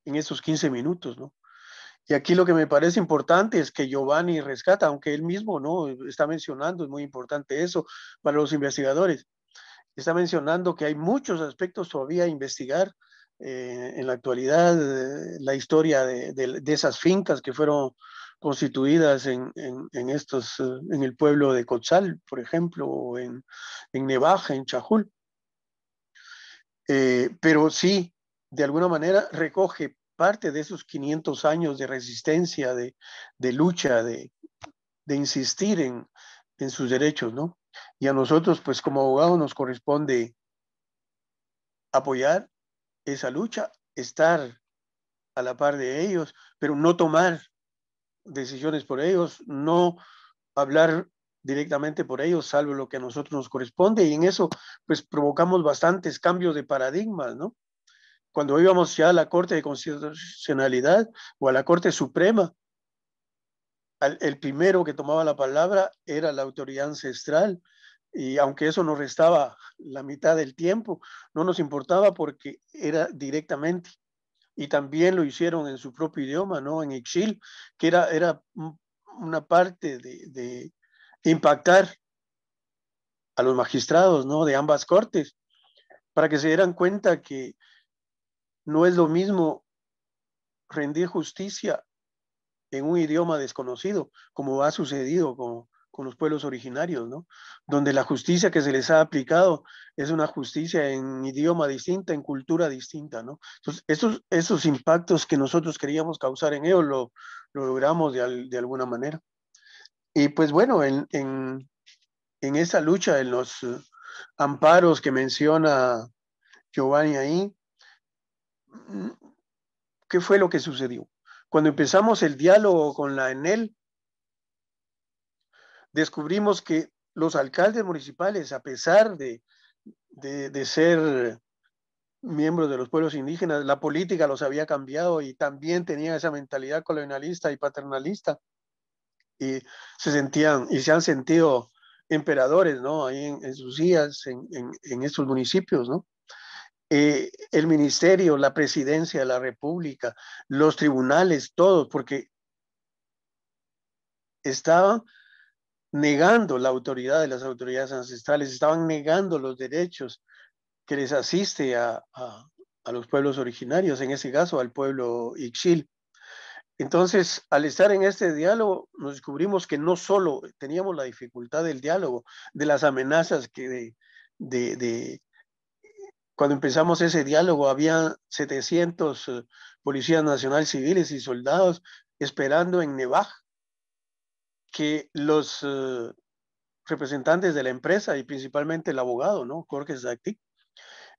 en esos 15 minutos, ¿no? Y aquí lo que me parece importante es que Giovanni rescata, aunque él mismo no está mencionando, es muy importante eso para los investigadores, está mencionando que hay muchos aspectos todavía a investigar eh, en la actualidad, eh, la historia de, de, esas fincas que fueron constituidas en, en, estos, eh, en el pueblo de Cotzal, por ejemplo, o en, en Nevaja, en Chajul. pero sí, de alguna manera recoge parte de esos 500 años de resistencia, de, de lucha, de, de insistir en, en sus derechos, ¿no? Y a nosotros, pues como abogados, nos corresponde apoyar esa lucha, estar a la par de ellos, pero no tomar decisiones por ellos, no hablar directamente por ellos, salvo lo que a nosotros nos corresponde. Y en eso, pues provocamos bastantes cambios de paradigmas, ¿no? Cuando íbamos ya a la Corte de Constitucionalidad o a la Corte Suprema, el primero que tomaba la palabra era la autoridad ancestral y aunque eso nos restaba la mitad del tiempo, no nos importaba porque era directamente. Y también lo hicieron en su propio idioma, ¿no? En Ixil, que era, era una parte de, de impactar a los magistrados, ¿no? De ambas cortes, para que se dieran cuenta que no es lo mismo rendir justicia en un idioma desconocido, como ha sucedido con, con los pueblos originarios, ¿no? Donde la justicia que se les ha aplicado es una justicia en idioma distinta, en cultura distinta, ¿no? Entonces, esos, esos impactos que nosotros queríamos causar en ellos lo, lo logramos de, alguna manera. Y pues bueno, en, en, en esa lucha, en los uh, amparos que menciona Giovanni ahí, mm, ¿qué fue lo que sucedió? Cuando empezamos el diálogo con la ENEL, descubrimos que los alcaldes municipales, a pesar de, de, ser miembros de los pueblos indígenas, la política los había cambiado y también tenían esa mentalidad colonialista y paternalista. Y se sentían y se han sentido emperadores, ¿no? Ahí en, sus días, en, en, estos municipios, ¿no? Eh, el ministerio, la presidencia de la República, los tribunales, todos, porque estaban negando la autoridad de las autoridades ancestrales, estaban negando los derechos que les asiste a, a, los pueblos originarios, en ese caso al pueblo Ixil. Entonces, al estar en este diálogo, nos descubrimos que no solo teníamos la dificultad del diálogo, de las amenazas que de, de cuando empezamos ese diálogo, había 700 eh, policías nacionales civiles y soldados esperando en Nevaj que los eh, representantes de la empresa y principalmente el abogado, ¿no? Jorge Zacti,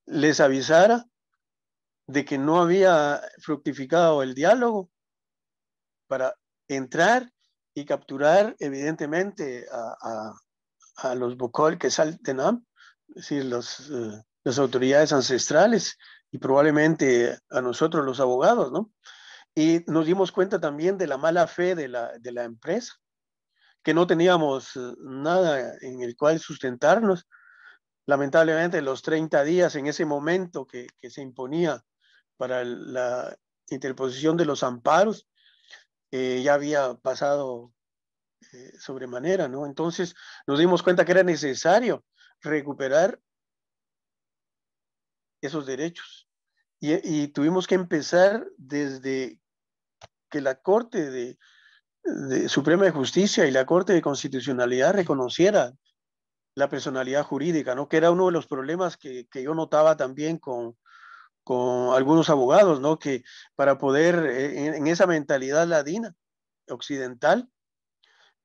les avisara de que no había fructificado el diálogo para entrar y capturar evidentemente a, a, los Bocol que salten, es decir, los, eh, las autoridades ancestrales y probablemente a nosotros los abogados, ¿no? Y nos dimos cuenta también de la mala fe de la, de la empresa, que no teníamos eh, nada en el cual sustentarnos. Lamentablemente, los 30 días en ese momento que, que se imponía para la interposición de los amparos, eh, ya había pasado eh, sobremanera, ¿no? Entonces nos dimos cuenta que era necesario recuperar esos derechos. Y, tuvimos que empezar desde que la Corte de, Suprema de Justicia y la Corte de Constitucionalidad reconociera la personalidad jurídica, ¿no? Que era uno de los problemas que, yo notaba también con, con algunos abogados, ¿no? Que para poder, eh, en, esa mentalidad ladina, occidental,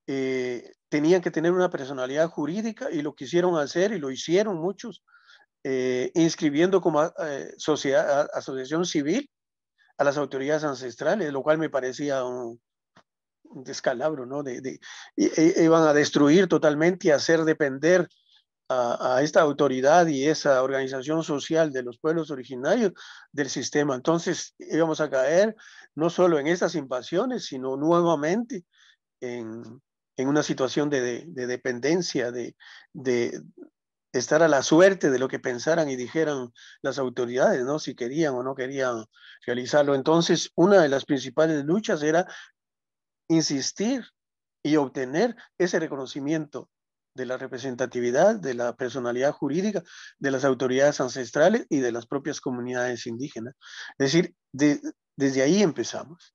eh, tenían que tener una personalidad jurídica y lo quisieron hacer y lo hicieron muchos, eh, inscribiendo como eh, sociedad, asociación civil a las autoridades ancestrales, lo cual me parecía un, descalabro, ¿no? De, e, iban a destruir totalmente y hacer depender a, esta autoridad y esa organización social de los pueblos originarios del sistema. Entonces íbamos a caer no solo en estas invasiones, sino nuevamente en, una situación de, de, dependencia, de, de, estar a la suerte de lo que pensaran y dijeran las autoridades, ¿no? Si querían o no querían realizarlo. Entonces, una de las principales luchas era insistir y obtener ese reconocimiento de la representatividad, de la personalidad jurídica de las autoridades ancestrales y de las propias comunidades indígenas. Es decir, desde ahí empezamos.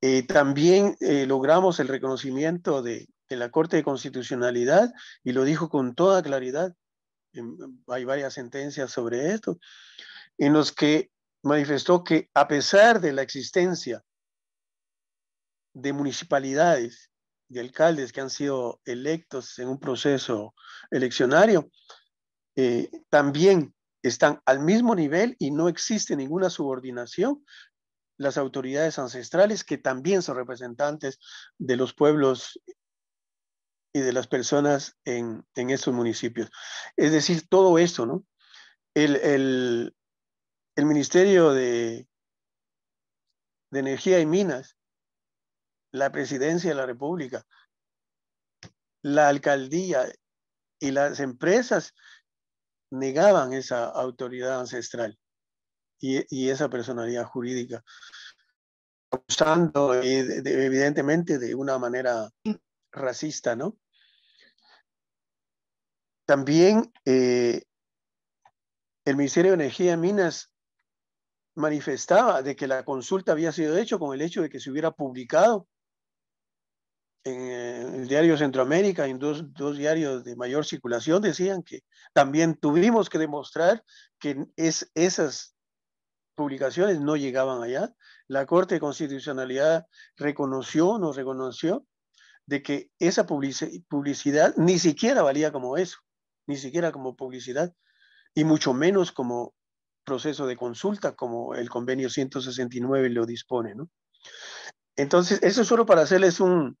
Eh, también eh, logramos el reconocimiento de, de la Corte de Constitucionalidad y lo dijo con toda claridad. Hay varias sentencias sobre esto, en los que manifestó que a pesar de la existencia de municipalidades y alcaldes que han sido electos en un proceso eleccionario, eh, también están al mismo nivel y no existe ninguna subordinación las autoridades ancestrales que también son representantes de los pueblos y de las personas en, en estos municipios. Es decir, todo esto, ¿no? El, el, el Ministerio de, de Energía y Minas, la Presidencia de la República, la alcaldía y las empresas negaban esa autoridad ancestral y, y esa personalidad jurídica, usando evidentemente de una manera racista, ¿no? También eh, el Ministerio de Energía y Minas manifestaba de que la consulta había sido hecha con el hecho de que se hubiera publicado en eh, el diario Centroamérica, en dos, dos, diarios de mayor circulación, decían que también tuvimos que demostrar que es, esas publicaciones no llegaban allá. La Corte de Constitucionalidad reconoció, nos reconoció de que esa publicidad ni siquiera valía como eso, ni siquiera como publicidad, y mucho menos como proceso de consulta, como el convenio 169 lo dispone, ¿no? Entonces, eso es solo para hacerles un,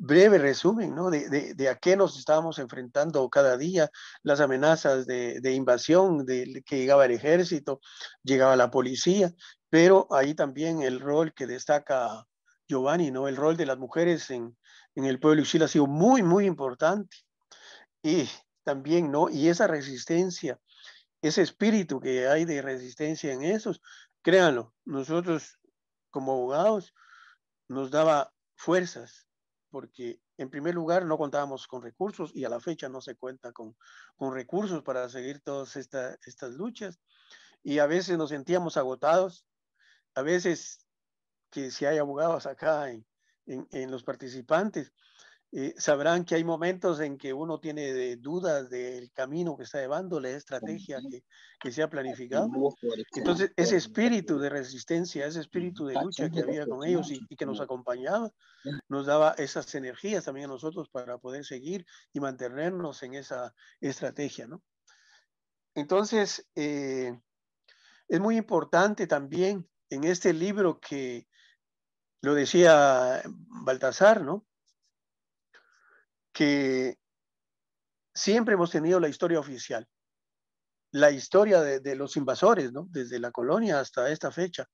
breve resumen, ¿no? De, de, a qué nos estábamos enfrentando cada día, las amenazas de, de invasión, de que llegaba el ejército, llegaba la policía, pero ahí también el rol que destaca Giovanni, ¿no? El rol de las mujeres en, el pueblo Chile ha sido muy, muy importante. Y también, ¿no? Y esa resistencia, ese espíritu que hay de resistencia en esos, créanlo, nosotros como abogados nos daba fuerzas, porque en primer lugar no contábamos con recursos y a la fecha no se cuenta con, con recursos para seguir todas estas luchas. Y a veces nos sentíamos agotados, a veces que si hay abogados acá en, en, los participantes, eh, sabrán que hay momentos en que uno tiene dudas del camino que está llevando, la estrategia que, que, se ha planificado. Entonces, ese espíritu de resistencia, ese espíritu de lucha que había con ellos y, y, que nos acompañaba, nos daba esas energías también a nosotros para poder seguir y mantenernos en esa estrategia, ¿no? Entonces, eh, es muy importante también en este libro que lo decía Baltasar, ¿no? Que siempre hemos tenido la historia oficial, la historia de, los invasores, ¿no? Desde la colonia hasta esta fecha.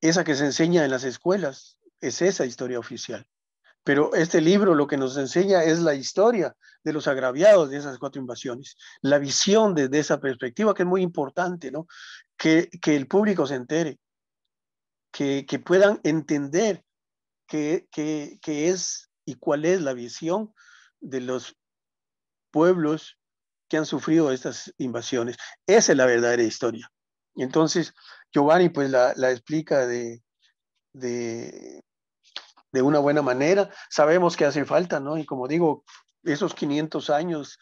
esa que se enseña en las escuelas, es esa historia oficial. Pero este libro lo que nos enseña es la historia de los agraviados de esas cuatro invasiones, la visión desde esa perspectiva que es muy importante, ¿no? Que, el público se entere, que, puedan entender qué, qué es y cuál es la visión de los pueblos que han sufrido estas invasiones. Esa es la verdadera historia. Entonces Giovanni pues la, explica de, de, de, una buena manera. Sabemos que hace falta, ¿no? Y como digo, esos 500 años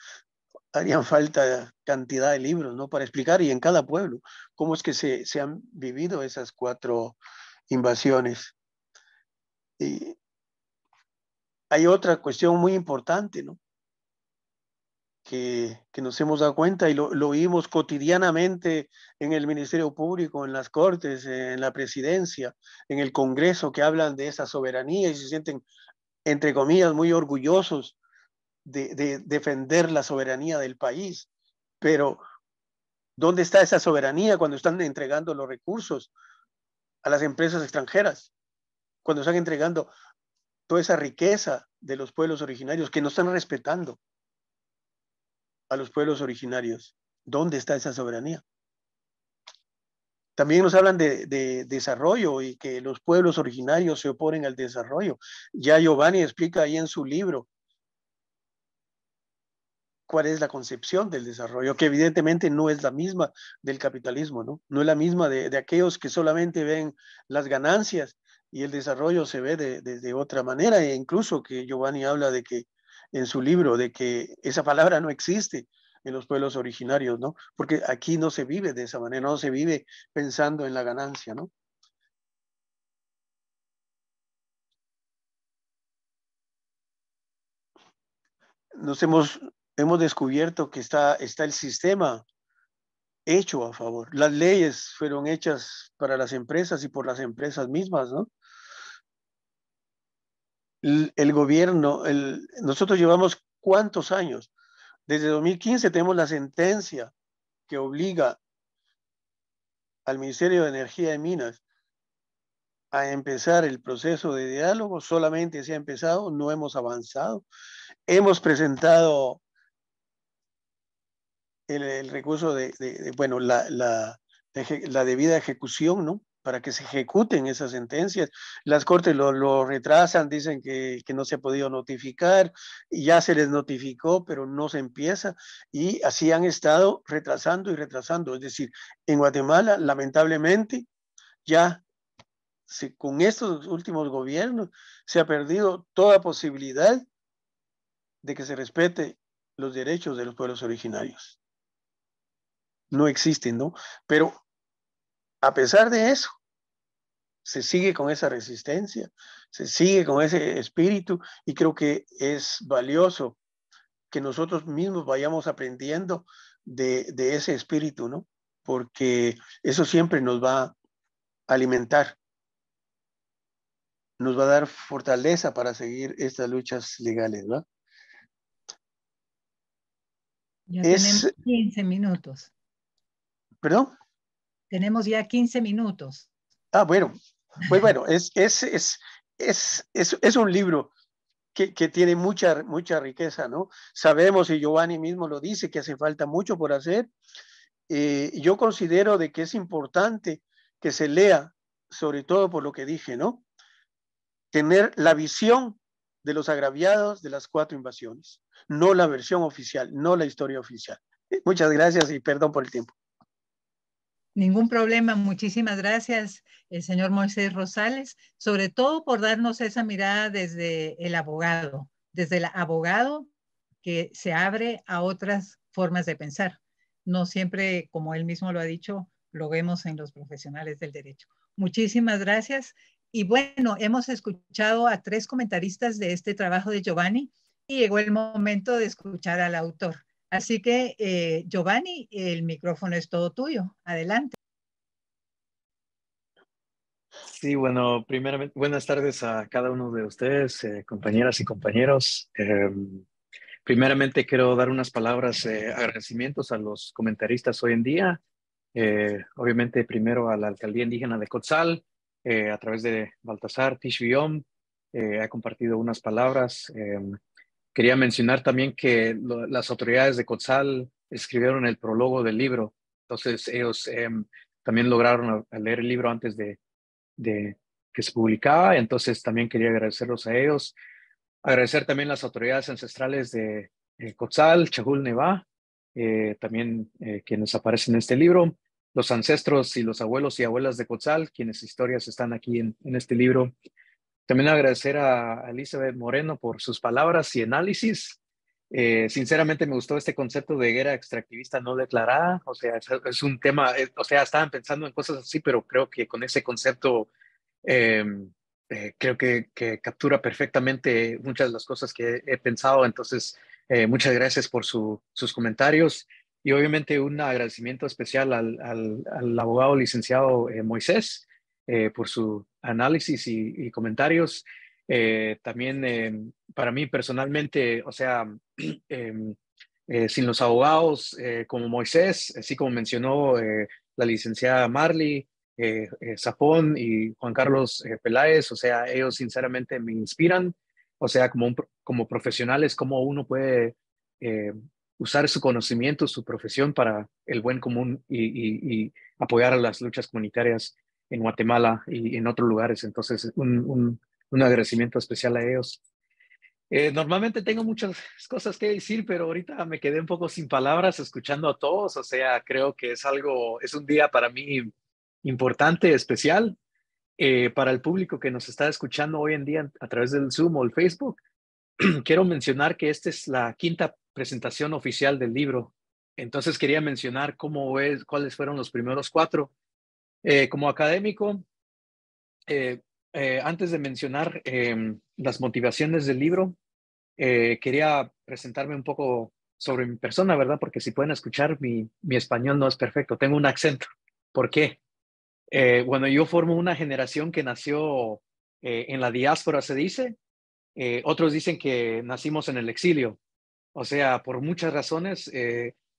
harían falta cantidad de libros, ¿no? Para explicar y en cada pueblo cómo es que se, se han vivido esas cuatro invasiones. Y hay otra cuestión muy importante, ¿no? que, nos hemos dado cuenta y lo, lo vimos cotidianamente en el Ministerio Público, en las Cortes, en la Presidencia, en el Congreso, que hablan de esa soberanía y se sienten, entre comillas, muy orgullosos de, de defender la soberanía del país. Pero, ¿dónde está esa soberanía cuando están entregando los recursos a las empresas extranjeras? Cuando están entregando esa riqueza de los pueblos originarios que no están respetando a los pueblos originarios. ¿Dónde está esa soberanía? También nos hablan de, desarrollo y que los pueblos originarios se oponen al desarrollo. Ya Giovanni explica ahí en su libro cuál es la concepción del desarrollo, que evidentemente no es la misma del capitalismo, ¿no? No es la misma de, aquellos que solamente ven las ganancias y el desarrollo se ve de, de, otra manera, e incluso que Giovanni habla de que en su libro de que esa palabra no existe en los pueblos originarios, ¿no? Porque aquí no se vive de esa manera, no se vive pensando en la ganancia, ¿no? Nos hemos, hemos descubierto que está, está el sistema hecho a favor. Las leyes fueron hechas para las empresas y por las empresas mismas, ¿no? El, gobierno, el, nosotros llevamos cuántos años. Desde 2015 tenemos la sentencia que obliga al Ministerio de Energía y Minas a empezar el proceso de diálogo. Solamente se ha empezado, no hemos avanzado. Hemos presentado el, recurso de, bueno, la, la, la, debida ejecución, ¿no? Para que se ejecuten esas sentencias. Las cortes lo, retrasan, dicen que, no se ha podido notificar, ya se les notificó, pero no se empieza, y así han estado retrasando y retrasando. Es decir, en Guatemala, lamentablemente, ya con estos últimos gobiernos se ha perdido toda posibilidad de que se respete los derechos de los pueblos originarios. No existen, ¿no? Pero a pesar de eso, se sigue con esa resistencia, se sigue con ese espíritu y creo que es valioso que nosotros mismos vayamos aprendiendo de, ese espíritu, ¿no? Porque eso siempre nos va a alimentar, nos va a dar fortaleza para seguir estas luchas legales, ¿no? Ya tenemos 15 minutos. ¿Perdón? Tenemos ya 15 minutos. Ah, bueno, pues bueno, es, es, es, es, es, un libro que, que, tiene mucha, mucha riqueza, ¿no? Sabemos, y Giovanni mismo lo dice, que hace falta mucho por hacer. Eh, yo considero de que es importante que se lea, sobre todo por lo que dije, ¿no? Tener la visión de los agraviados de las cuatro invasiones, no la versión oficial, no la historia oficial. Muchas gracias y perdón por el tiempo. Ningún problema. Muchísimas gracias, el señor Moisés Rosales, sobre todo por darnos esa mirada desde el abogado, desde el abogado que se abre a otras formas de pensar. No siempre, como él mismo lo ha dicho, lo vemos en los profesionales del derecho. Muchísimas gracias. Y bueno, hemos escuchado a tres comentaristas de este trabajo de Giovanni y llegó el momento de escuchar al autor. Así que, eh, Giovanni, el micrófono es todo tuyo. Adelante. Sí, bueno, primeramente, buenas tardes a cada uno de ustedes, eh, compañeras y compañeros. Em, primeramente, quiero dar unas palabras de agradecimientos a los comentaristas hoy en día. Eh, obviamente, primero a la Alcaldía Indígena de Cotzal, a través de Baltasar Tishbiom, ha compartido unas palabras. Quería mencionar también que las autoridades de Cotzal escribieron el prólogo del libro, entonces ellos em, también lograron leer el libro antes de, que se publicaba, entonces también quería agradecerlos a ellos. Agradecer también las autoridades ancestrales de eh, Cotzal, Neva, también eh, quienes aparecen en este libro, los ancestros y los abuelos y abuelas de Cotzal, quienes historias están aquí en este libro. También agradecer a Elizabeth Moreno por sus palabras y análisis. Eh, sinceramente me gustó este concepto de guerra extractivista no declarada, o sea, es, un tema, o sea, estaban pensando en cosas así, pero creo que con ese concepto em, eh, creo que, que, captura perfectamente muchas de las cosas que he pensado, entonces eh, muchas gracias por su, sus comentarios y obviamente un agradecimiento especial al, al, al abogado licenciado Moisés por su análisis y, y comentarios. también para mí personalmente, o sea, Em, eh, sin los abogados eh, como Moisés, así como mencionó eh, la licenciada Marley, Zapón y Juan Carlos Peláez, o sea, ellos sinceramente me inspiran, o sea, como, como profesionales, cómo uno puede usar su conocimiento, su profesión para el buen común y, apoyar a las luchas comunitarias en Guatemala y en otros lugares. Entonces, un, un agradecimiento especial a ellos. Eh, normalmente tengo muchas cosas que decir, pero ahorita me quedé un poco sin palabras escuchando a todos. O sea, creo que es algo, es un día para mí importante, especial. Eh, para el público que nos está escuchando hoy en día a través del Zoom o el Facebook, quiero mencionar que esta es la quinta presentación oficial del libro. Entonces quería mencionar cómo es, cuáles fueron los primeros cuatro. Eh, como académico, antes de mencionar em, las motivaciones del libro, eh, quería presentarme un poco sobre mi persona, ¿verdad? Porque si pueden escuchar, mi, mi español no es perfecto, tengo un acento. ¿Por qué? Eh, bueno, yo formo una generación que nació eh, en la diáspora, se dice. otros dicen que nacimos en el exilio. O sea, por muchas razones,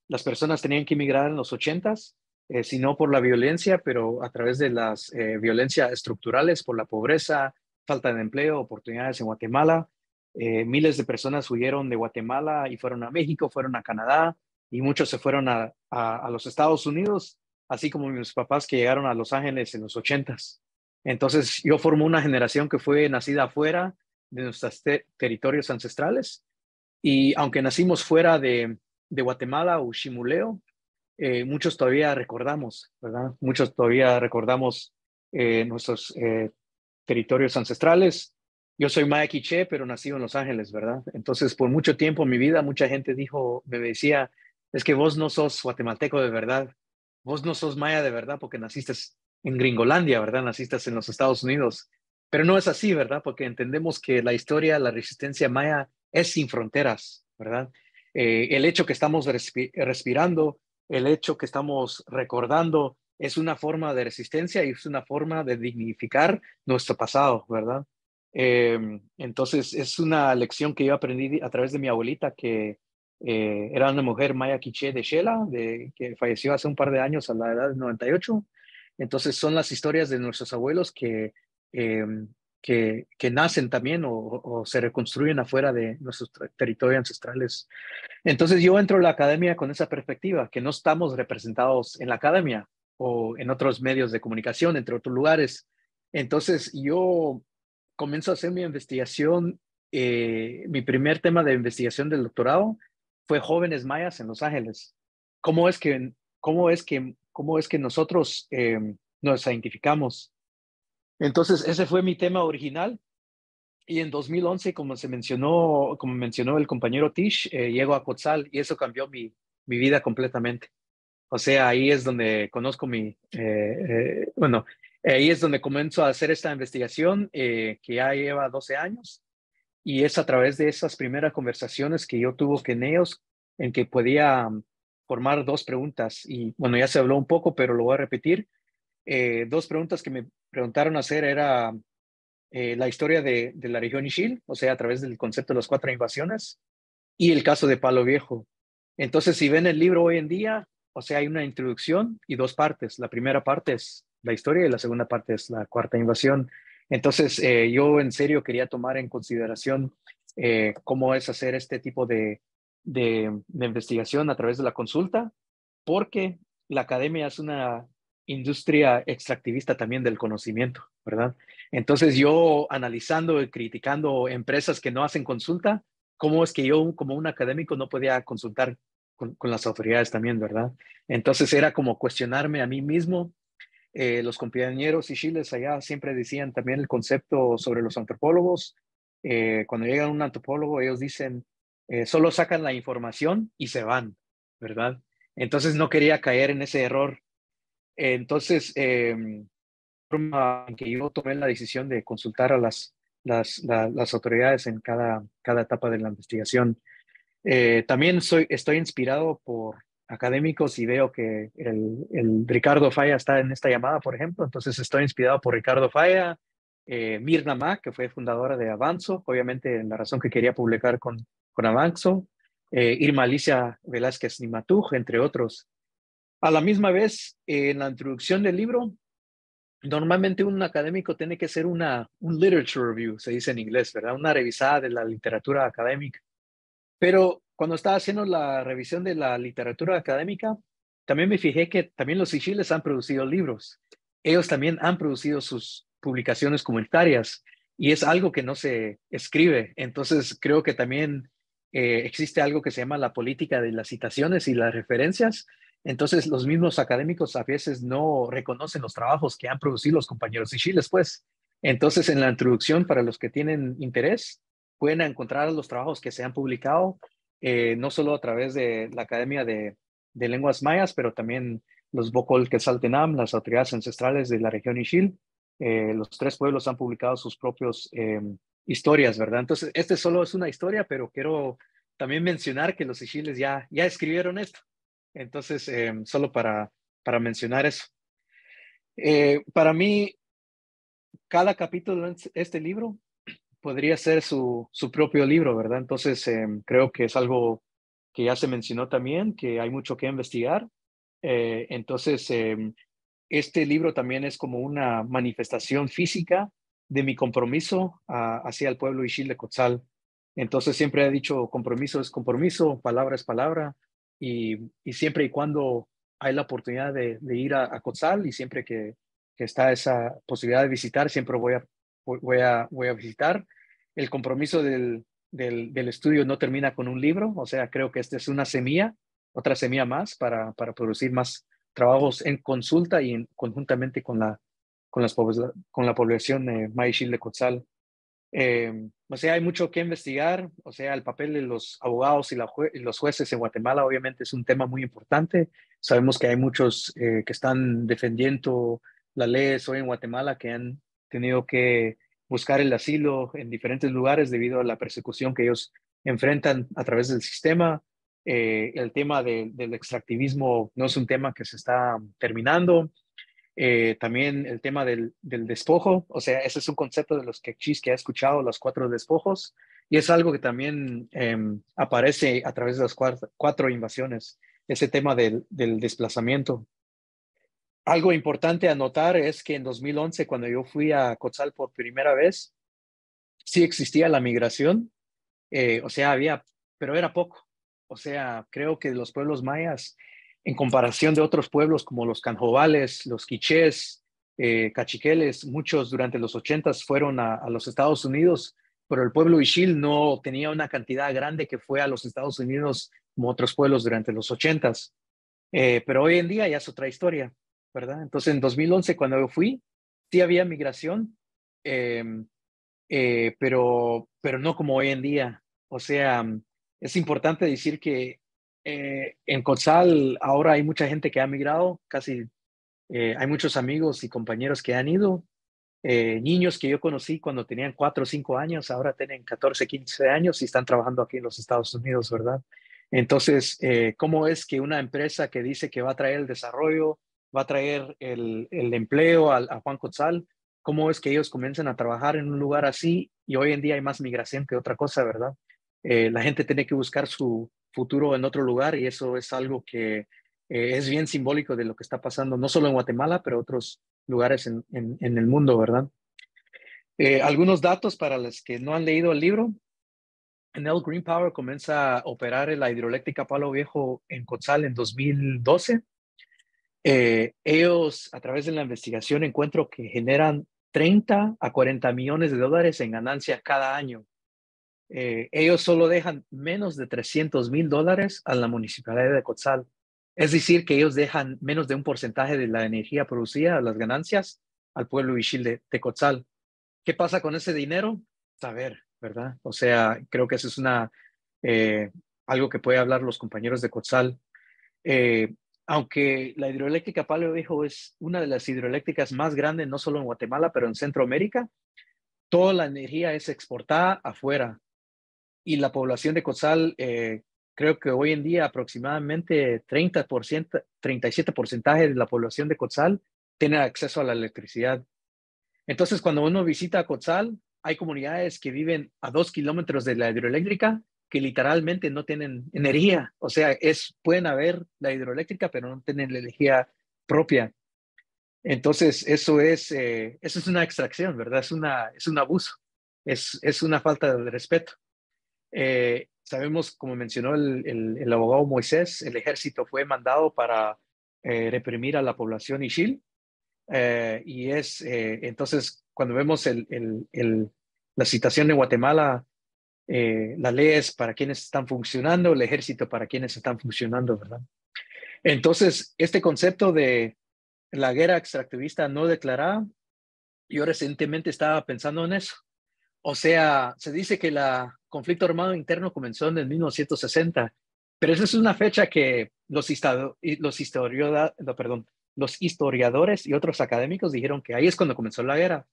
las personas tenían que emigrar en los ochentas, si no por la violencia, pero a través de las violencias estructurales, por la pobreza, falta de empleo, oportunidades en Guatemala. Eh, miles de personas huyeron de Guatemala y fueron a México, fueron a Canadá y muchos se fueron a, a, los Estados Unidos, así como mis papás que llegaron a Los Ángeles en los ochentas. Entonces yo formo una generación que fue nacida fuera de nuestros territorios ancestrales y aunque nacimos fuera de, de Guatemala o Chimuleo, eh, muchos todavía recordamos, ¿verdad? Muchos todavía recordamos eh, nuestros territorios ancestrales yo soy Maya Quiche, pero nacido en Los Ángeles, ¿verdad? Entonces, por mucho tiempo en mi vida, mucha gente dijo, me decía, es que vos no sos guatemalteco de verdad, vos no sos maya de verdad porque naciste en Gringolandia, ¿verdad? Naciste en los Estados Unidos. Pero no es así, ¿verdad? Porque entendemos que la historia, la resistencia maya es sin fronteras, ¿verdad? Eh, el hecho que estamos respirando, el hecho que estamos recordando, es una forma de resistencia y es una forma de dignificar nuestro pasado, ¿verdad? Em, entonces, es una lección que yo aprendí a través de mi abuelita, que eh, era una mujer maya quiché de Shela, que falleció hace un par de años a la edad de 98. Entonces, son las historias de nuestros abuelos que, em, que, nacen también o, se reconstruyen afuera de nuestros territorios ancestrales. Entonces, yo entro a la academia con esa perspectiva, que no estamos representados en la academia o en otros medios de comunicación, entre otros lugares. Entonces, yo comienzo a hacer mi investigación, eh, mi primer tema de investigación del doctorado fue jóvenes mayas en Los Ángeles. ¿Cómo es que, cómo es que, cómo es que nosotros eh, nos identificamos? Entonces, ese fue mi tema original. Y en 2011, como se mencionó, como mencionó el compañero Tish, eh, llego a Cotzal y eso cambió mi, mi vida completamente. O sea, ahí es donde conozco mi, bueno, Ahí es donde comienzo a hacer esta investigación eh, que ya lleva 12 años y es a través de esas primeras conversaciones que yo tuve con ellos en que podía mm, formar dos preguntas y bueno, ya se habló un poco, pero lo voy a repetir. Eh, dos preguntas que me preguntaron hacer era eh, la historia de, de, la región Ishil, o sea, a través del concepto de las cuatro invasiones y el caso de Palo Viejo. Entonces, si ven el libro hoy en día, o sea, hay una introducción y dos partes. La primera parte es la historia y la segunda parte es la cuarta invasión. Entonces, eh, yo en serio quería tomar en consideración eh, cómo es hacer este tipo de, de, investigación a través de la consulta, porque la academia es una industria extractivista también del conocimiento, ¿verdad? Entonces yo analizando y criticando empresas que no hacen consulta, ¿cómo es que yo como un académico no podía consultar con, las autoridades también, ¿verdad? Entonces era como cuestionarme a mí mismo. Eh, los compañeros y chiles allá siempre decían también el concepto sobre los antropólogos. Eh, cuando llega un antropólogo, ellos dicen, eh, solo sacan la información y se van, ¿verdad? Entonces no quería caer en ese error. Entonces, eh, que yo tomé la decisión de consultar a las, autoridades en cada, etapa de la investigación. Eh, también soy, estoy inspirado por académicos y veo que el, Ricardo Falla está en esta llamada, por ejemplo. Entonces estoy inspirado por Ricardo Falla, eh, Mirna Mac, que fue fundadora de Avanzo, obviamente la razón que quería publicar con, con Avanzo, eh, Irma Alicia Velázquez Nimatuj, entre otros. A la misma vez, en la introducción del libro, normalmente un académico tiene que hacer una, un literature review, se dice en inglés, ¿verdad? Una revisada de la literatura académica. Pero cuando estaba haciendo la revisión de la literatura académica, también me fijé que también los Seychelles han producido libros. Ellos también han producido sus publicaciones comunitarias y es algo que no se escribe. Entonces creo que también eh, existe algo que se llama la política de las citaciones y las referencias. Entonces los mismos académicos a veces no reconocen los trabajos que han producido los compañeros de Chile, pues. Entonces en la introducción, para los que tienen interés, pueden encontrar los trabajos que se han publicado, eh, no solo a través de la Academia de, Lenguas Mayas, pero también los Bocol Quetzaltenam, las autoridades ancestrales de la región Ixil. Eh, los tres pueblos han publicado sus propios historias, ¿verdad? Entonces, este solo es una historia, pero quiero también mencionar que los Ichiles ya, ya escribieron esto. Entonces, em, solo para, para mencionar eso. Eh, para mí, cada capítulo de este libro podría ser su, su propio libro, ¿verdad? Entonces, em, creo que es algo que ya se mencionó también, que hay mucho que investigar. Eh, entonces, em, este libro también es como una manifestación física de mi compromiso hacia el pueblo Ixil de Cotzal. Entonces siempre he dicho, compromiso es compromiso, palabra es palabra, y, siempre y cuando hay la oportunidad de, ir a, a, Cotzal y siempre que, está esa posibilidad de visitar, siempre voy a, voy a, voy a visitar. El compromiso del, del, estudio no termina con un libro, o sea, creo que esta es una semilla, otra semilla más para, para producir más trabajos en consulta y conjuntamente con la, con, las, con la población de Maishil de Cotzal. Eh, o sea, hay mucho que investigar, o sea, el papel de los abogados y, los jueces en Guatemala obviamente es un tema muy importante. Sabemos que hay muchos eh, que están defendiendo la ley hoy en Guatemala que han tenido que buscar el asilo en diferentes lugares debido a la persecución que ellos enfrentan a través del sistema. Eh, el tema del extractivismo no es un tema que se está terminando. Eh, también el tema del, despojo, o sea, ese es un concepto de los que ha escuchado, los cuatro despojos, y es algo que también em, aparece a través de las cuatro, invasiones, ese tema del, desplazamiento. Algo importante a notar es que en 2011, cuando yo fui a Cotzal por primera vez, sí existía la migración, eh, o sea, había, pero era poco. O sea, creo que los pueblos mayas en comparación de otros pueblos como los canjobales, los quichés, eh, cachiqueles, muchos durante los ochentas fueron a, los Estados Unidos, pero el pueblo Ixil no tenía una cantidad grande que fue a los Estados Unidos como otros pueblos durante los ochentas. Eh, pero hoy en día ya es otra historia, ¿verdad? Entonces en 2011 cuando yo fui, sí había migración, em, eh, pero, pero no como hoy en día. O sea, es importante decir que eh, en Cotzal ahora hay mucha gente que ha migrado, casi eh, hay muchos amigos y compañeros que han ido. Eh, niños que yo conocí cuando tenían 4 o 5 años, ahora tienen 14, 15 años y están trabajando aquí en los Estados Unidos, ¿verdad? Entonces, ¿cómo es que una empresa que dice que va a traer el desarrollo, va a traer el, empleo a, Juan Cotzal, cómo es que ellos comienzan a trabajar en un lugar así y hoy en día hay más migración que otra cosa, ¿verdad? la gente tiene que buscar su, futuro en otro lugar y eso es algo que eh, es bien simbólico de lo que está pasando, no solo en Guatemala, pero otros lugares en, en, el mundo, ¿verdad? Eh, algunos datos para los que no han leído el libro. Enel Green Power comienza a operar la hidroeléctrica Palo Viejo en Cotzal en 2012. Eh, ellos, a través de la investigación, encuentro que generan 30 a 40 millones de dólares en ganancias cada año. Eh, ellos solo dejan menos de 300 mil dólares a la municipalidad de Cotzal. Es decir, que ellos dejan menos de un porcentaje de la energía producida, las ganancias, al pueblo Ishil de, de. ¿Qué pasa con ese dinero? Saber, ¿verdad? O sea, creo que eso es una, eh, algo que puede hablar los compañeros de Cotzal. Eh, aunque la hidroeléctrica Palo Viejo es una de las hidroeléctricas más grandes, no solo en Guatemala, pero en Centroamérica, toda la energía es exportada afuera. Y la población de Cotzal eh, creo que hoy en día aproximadamente 30%, 37% de la población de Cotzal tiene acceso a la electricidad. Entonces, cuando uno visita Cotzal, hay comunidades que viven a dos kilómetros de la hidroeléctrica que literalmente no tienen energía. O sea, es, pueden haber la hidroeléctrica, pero no tienen la energía propia. Entonces, eso es, eh, eso es una extracción, ¿verdad? Es, una, es un abuso, es, es una falta de respeto. Eh, Sabemos, como mencionó el, abogado Moisés, el ejército fue mandado para eh, reprimir a la población Ishil. Eh, y es, entonces, cuando vemos la situación de Guatemala, la ley es para quienes están funcionando, el ejército para quienes están funcionando, ¿verdad? Entonces, este concepto de la guerra extractivista no declarada, yo recientemente estaba pensando en eso. O sea, se dice que el conflicto armado interno comenzó en el 1960, pero esa es una fecha que los, los, perdón, los historiadores y otros académicos dijeron que ahí es cuando comenzó la guerra.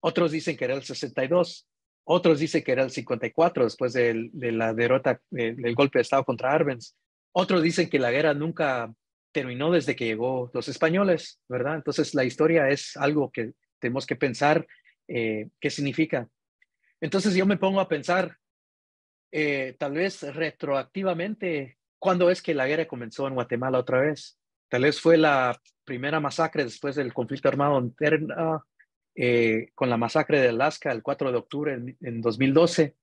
Otros dicen que era el 62, otros dicen que era el 54 después de, la derrota del golpe de Estado contra Arbenz. Otros dicen que la guerra nunca terminó desde que llegó los españoles, ¿verdad? Entonces la historia es algo que tenemos que pensar eh, qué significa. Entonces yo me pongo a pensar, eh, tal vez retroactivamente, ¿cuándo es que la guerra comenzó en Guatemala otra vez? Tal vez fue la primera masacre después del conflicto armado interno, eh, con la masacre de Alaska el 4 de octubre en, 2012.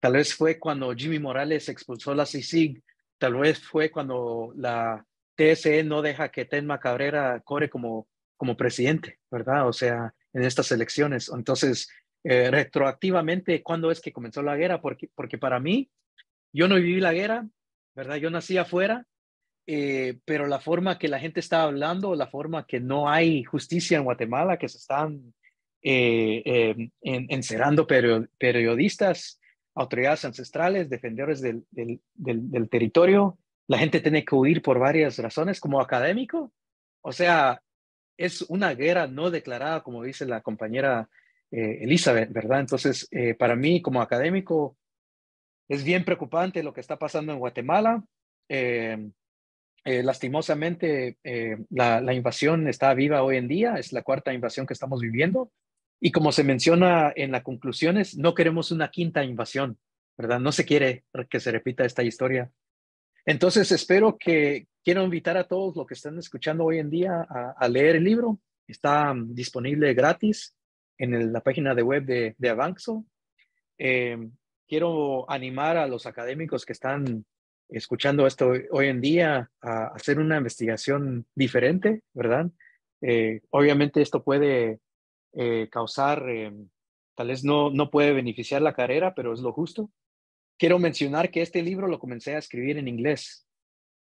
Tal vez fue cuando Jimmy Morales expulsó la CICIG. Tal vez fue cuando la TSE no deja que Tenma Cabrera corre como, como presidente, ¿verdad? O sea, en estas elecciones. Entonces, eh, retroactivamente cuándo es que comenzó la guerra, porque, porque para mí, yo no viví la guerra, ¿verdad? Yo nací afuera, eh, pero la forma que la gente está hablando, la forma que no hay justicia en Guatemala, que se están eh, encerrando periodistas, autoridades ancestrales, defensores del, del, territorio, la gente tiene que huir por varias razones como académico. O sea, es una guerra no declarada, como dice la compañera eh, Elizabeth, ¿verdad? Entonces, eh, para mí como académico es bien preocupante lo que está pasando en Guatemala. Eh, lastimosamente, la, invasión está viva hoy en día, es la cuarta invasión que estamos viviendo. Y como se menciona en las conclusiones, no queremos una quinta invasión, ¿verdad? No se quiere que se repita esta historia. Entonces, espero que quiero invitar a todos los que están escuchando hoy en día a, leer el libro. Está um, disponible gratis en la página de web de, de Avanxo. Eh, quiero animar a los académicos que están escuchando esto hoy en día a hacer una investigación diferente, ¿verdad? Eh, obviamente esto puede eh, causar, tal vez no, no puede beneficiar la carrera, pero es lo justo. Quiero mencionar que este libro lo comencé a escribir en inglés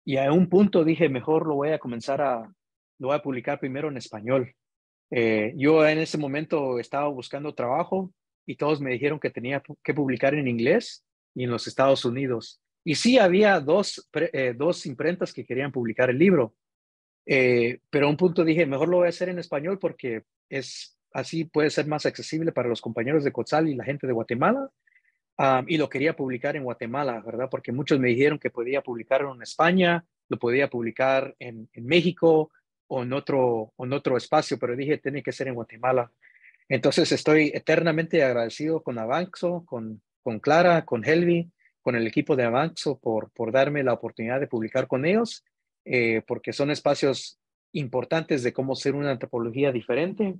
y a un punto dije, mejor lo voy a comenzar a, lo voy a publicar primero en español eh, yo en ese momento estaba buscando trabajo y todos me dijeron que tenía que publicar en inglés y en los Estados Unidos. Y sí había dos, eh, dos imprentas que querían publicar el libro, eh, pero a un punto dije, mejor lo voy a hacer en español porque es así puede ser más accesible para los compañeros de Cotzal y la gente de Guatemala. y lo quería publicar en Guatemala, ¿verdad? Porque muchos me dijeron que podía publicarlo en España, lo podía publicar en, en México, o en otro, en otro espacio, pero dije, tiene que ser en Guatemala. Entonces estoy eternamente agradecido con Avanxo, con, con Clara, con Helvi, con el equipo de Avanxo por, por darme la oportunidad de publicar con ellos, eh, porque son espacios importantes de cómo ser una antropología diferente.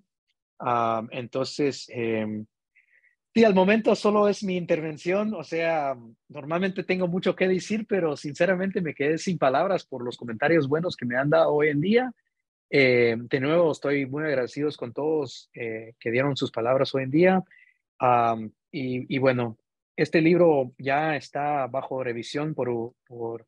Ah, entonces, em, sí, al momento solo es mi intervención, o sea, normalmente tengo mucho que decir, pero sinceramente me quedé sin palabras por los comentarios buenos que me han dado hoy en día. Eh, de nuevo, estoy muy agradecidos con todos eh, que dieron sus palabras hoy en día. y, bueno, este libro ya está bajo revisión por, por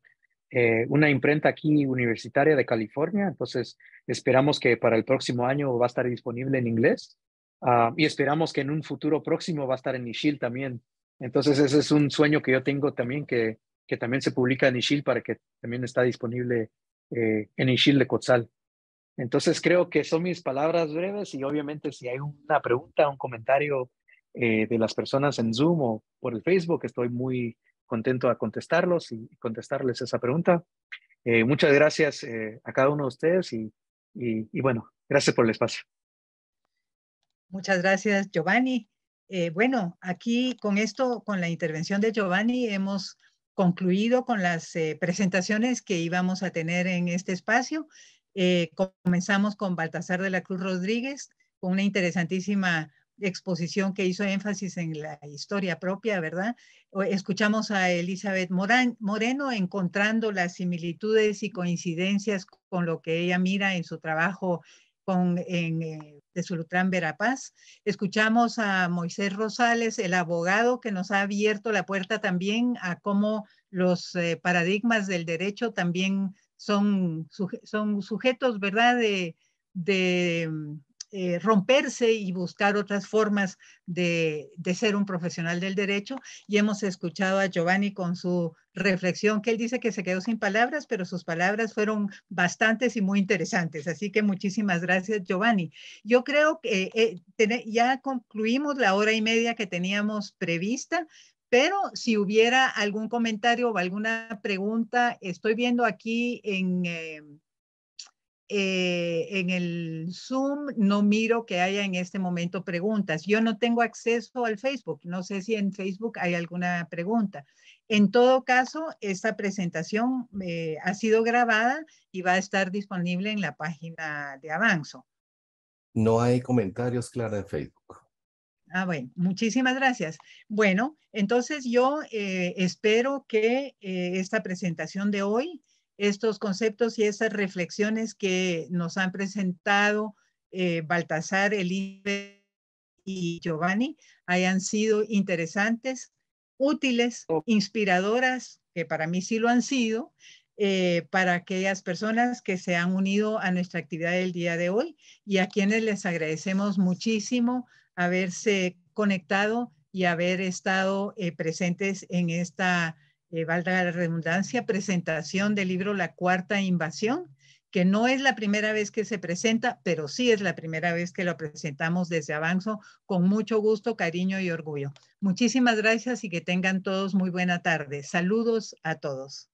eh, una imprenta aquí universitaria de California, entonces esperamos que para el próximo año va a estar disponible en inglés ah, y esperamos que en un futuro próximo va a estar en Nishil también. Entonces ese es un sueño que yo tengo también, que, que también se publica en Nishil para que también está disponible en Nishil de Cotzal. Entonces creo que son mis palabras breves y obviamente si hay una pregunta, un comentario eh, de las personas en Zoom o por el Facebook, estoy muy contento a contestarlos y contestarles esa pregunta. Eh, muchas gracias eh, a cada uno de ustedes y, y, bueno, gracias por el espacio. Muchas gracias, Giovanni. Eh, bueno, aquí con esto, con la intervención de Giovanni, hemos concluido con las presentaciones que íbamos a tener en este espacio. Comenzamos con Baltasar de la Cruz Rodríguez, con una interesantísima exposición que hizo énfasis en la historia propia, ¿verdad? Escuchamos a Elizabeth Moreno encontrando las similitudes y coincidencias con lo que ella mira en su trabajo con, en, eh, de Verapaz. Escuchamos a Moisés Rosales, el abogado que nos ha abierto la puerta también a cómo los eh, paradigmas del derecho también son, son sujetos, ¿verdad? De, de eh, romperse y buscar otras formas de, ser un profesional del derecho. Y hemos escuchado a Giovanni con su reflexión, que él dice que se quedó sin palabras, pero sus palabras fueron bastantes y muy interesantes. Así que muchísimas gracias, Giovanni. Yo creo que eh, ya concluimos la hora y media que teníamos prevista. Pero si hubiera algún comentario o alguna pregunta, estoy viendo aquí en, eh, eh, en el Zoom no miro que haya en este momento preguntas. Yo no tengo acceso al Facebook. No sé si en Facebook hay alguna pregunta. En todo caso, esta presentación eh, ha sido grabada y va a estar disponible en la página de Avanzo. No hay comentarios, Clara, en Facebook. Ah, bueno, muchísimas gracias. Bueno, entonces yo eh, espero que esta presentación de hoy estos conceptos y esas reflexiones que nos han presentado eh, Baltasar, Elizabeth y Giovanni hayan sido interesantes, útiles, inspiradoras, que para mí sí lo han sido, eh, para aquellas personas que se han unido a nuestra actividad del día de hoy y a quienes les agradecemos muchísimo haberse conectado y haber estado eh, presentes en esta eh, valga la redundancia, presentación del libro La Cuarta Invasión, que no es la primera vez que se presenta, pero sí es la primera vez que lo presentamos desde Avanzo con mucho gusto, cariño y orgullo. Muchísimas gracias y que tengan todos muy buena tarde. Saludos a todos.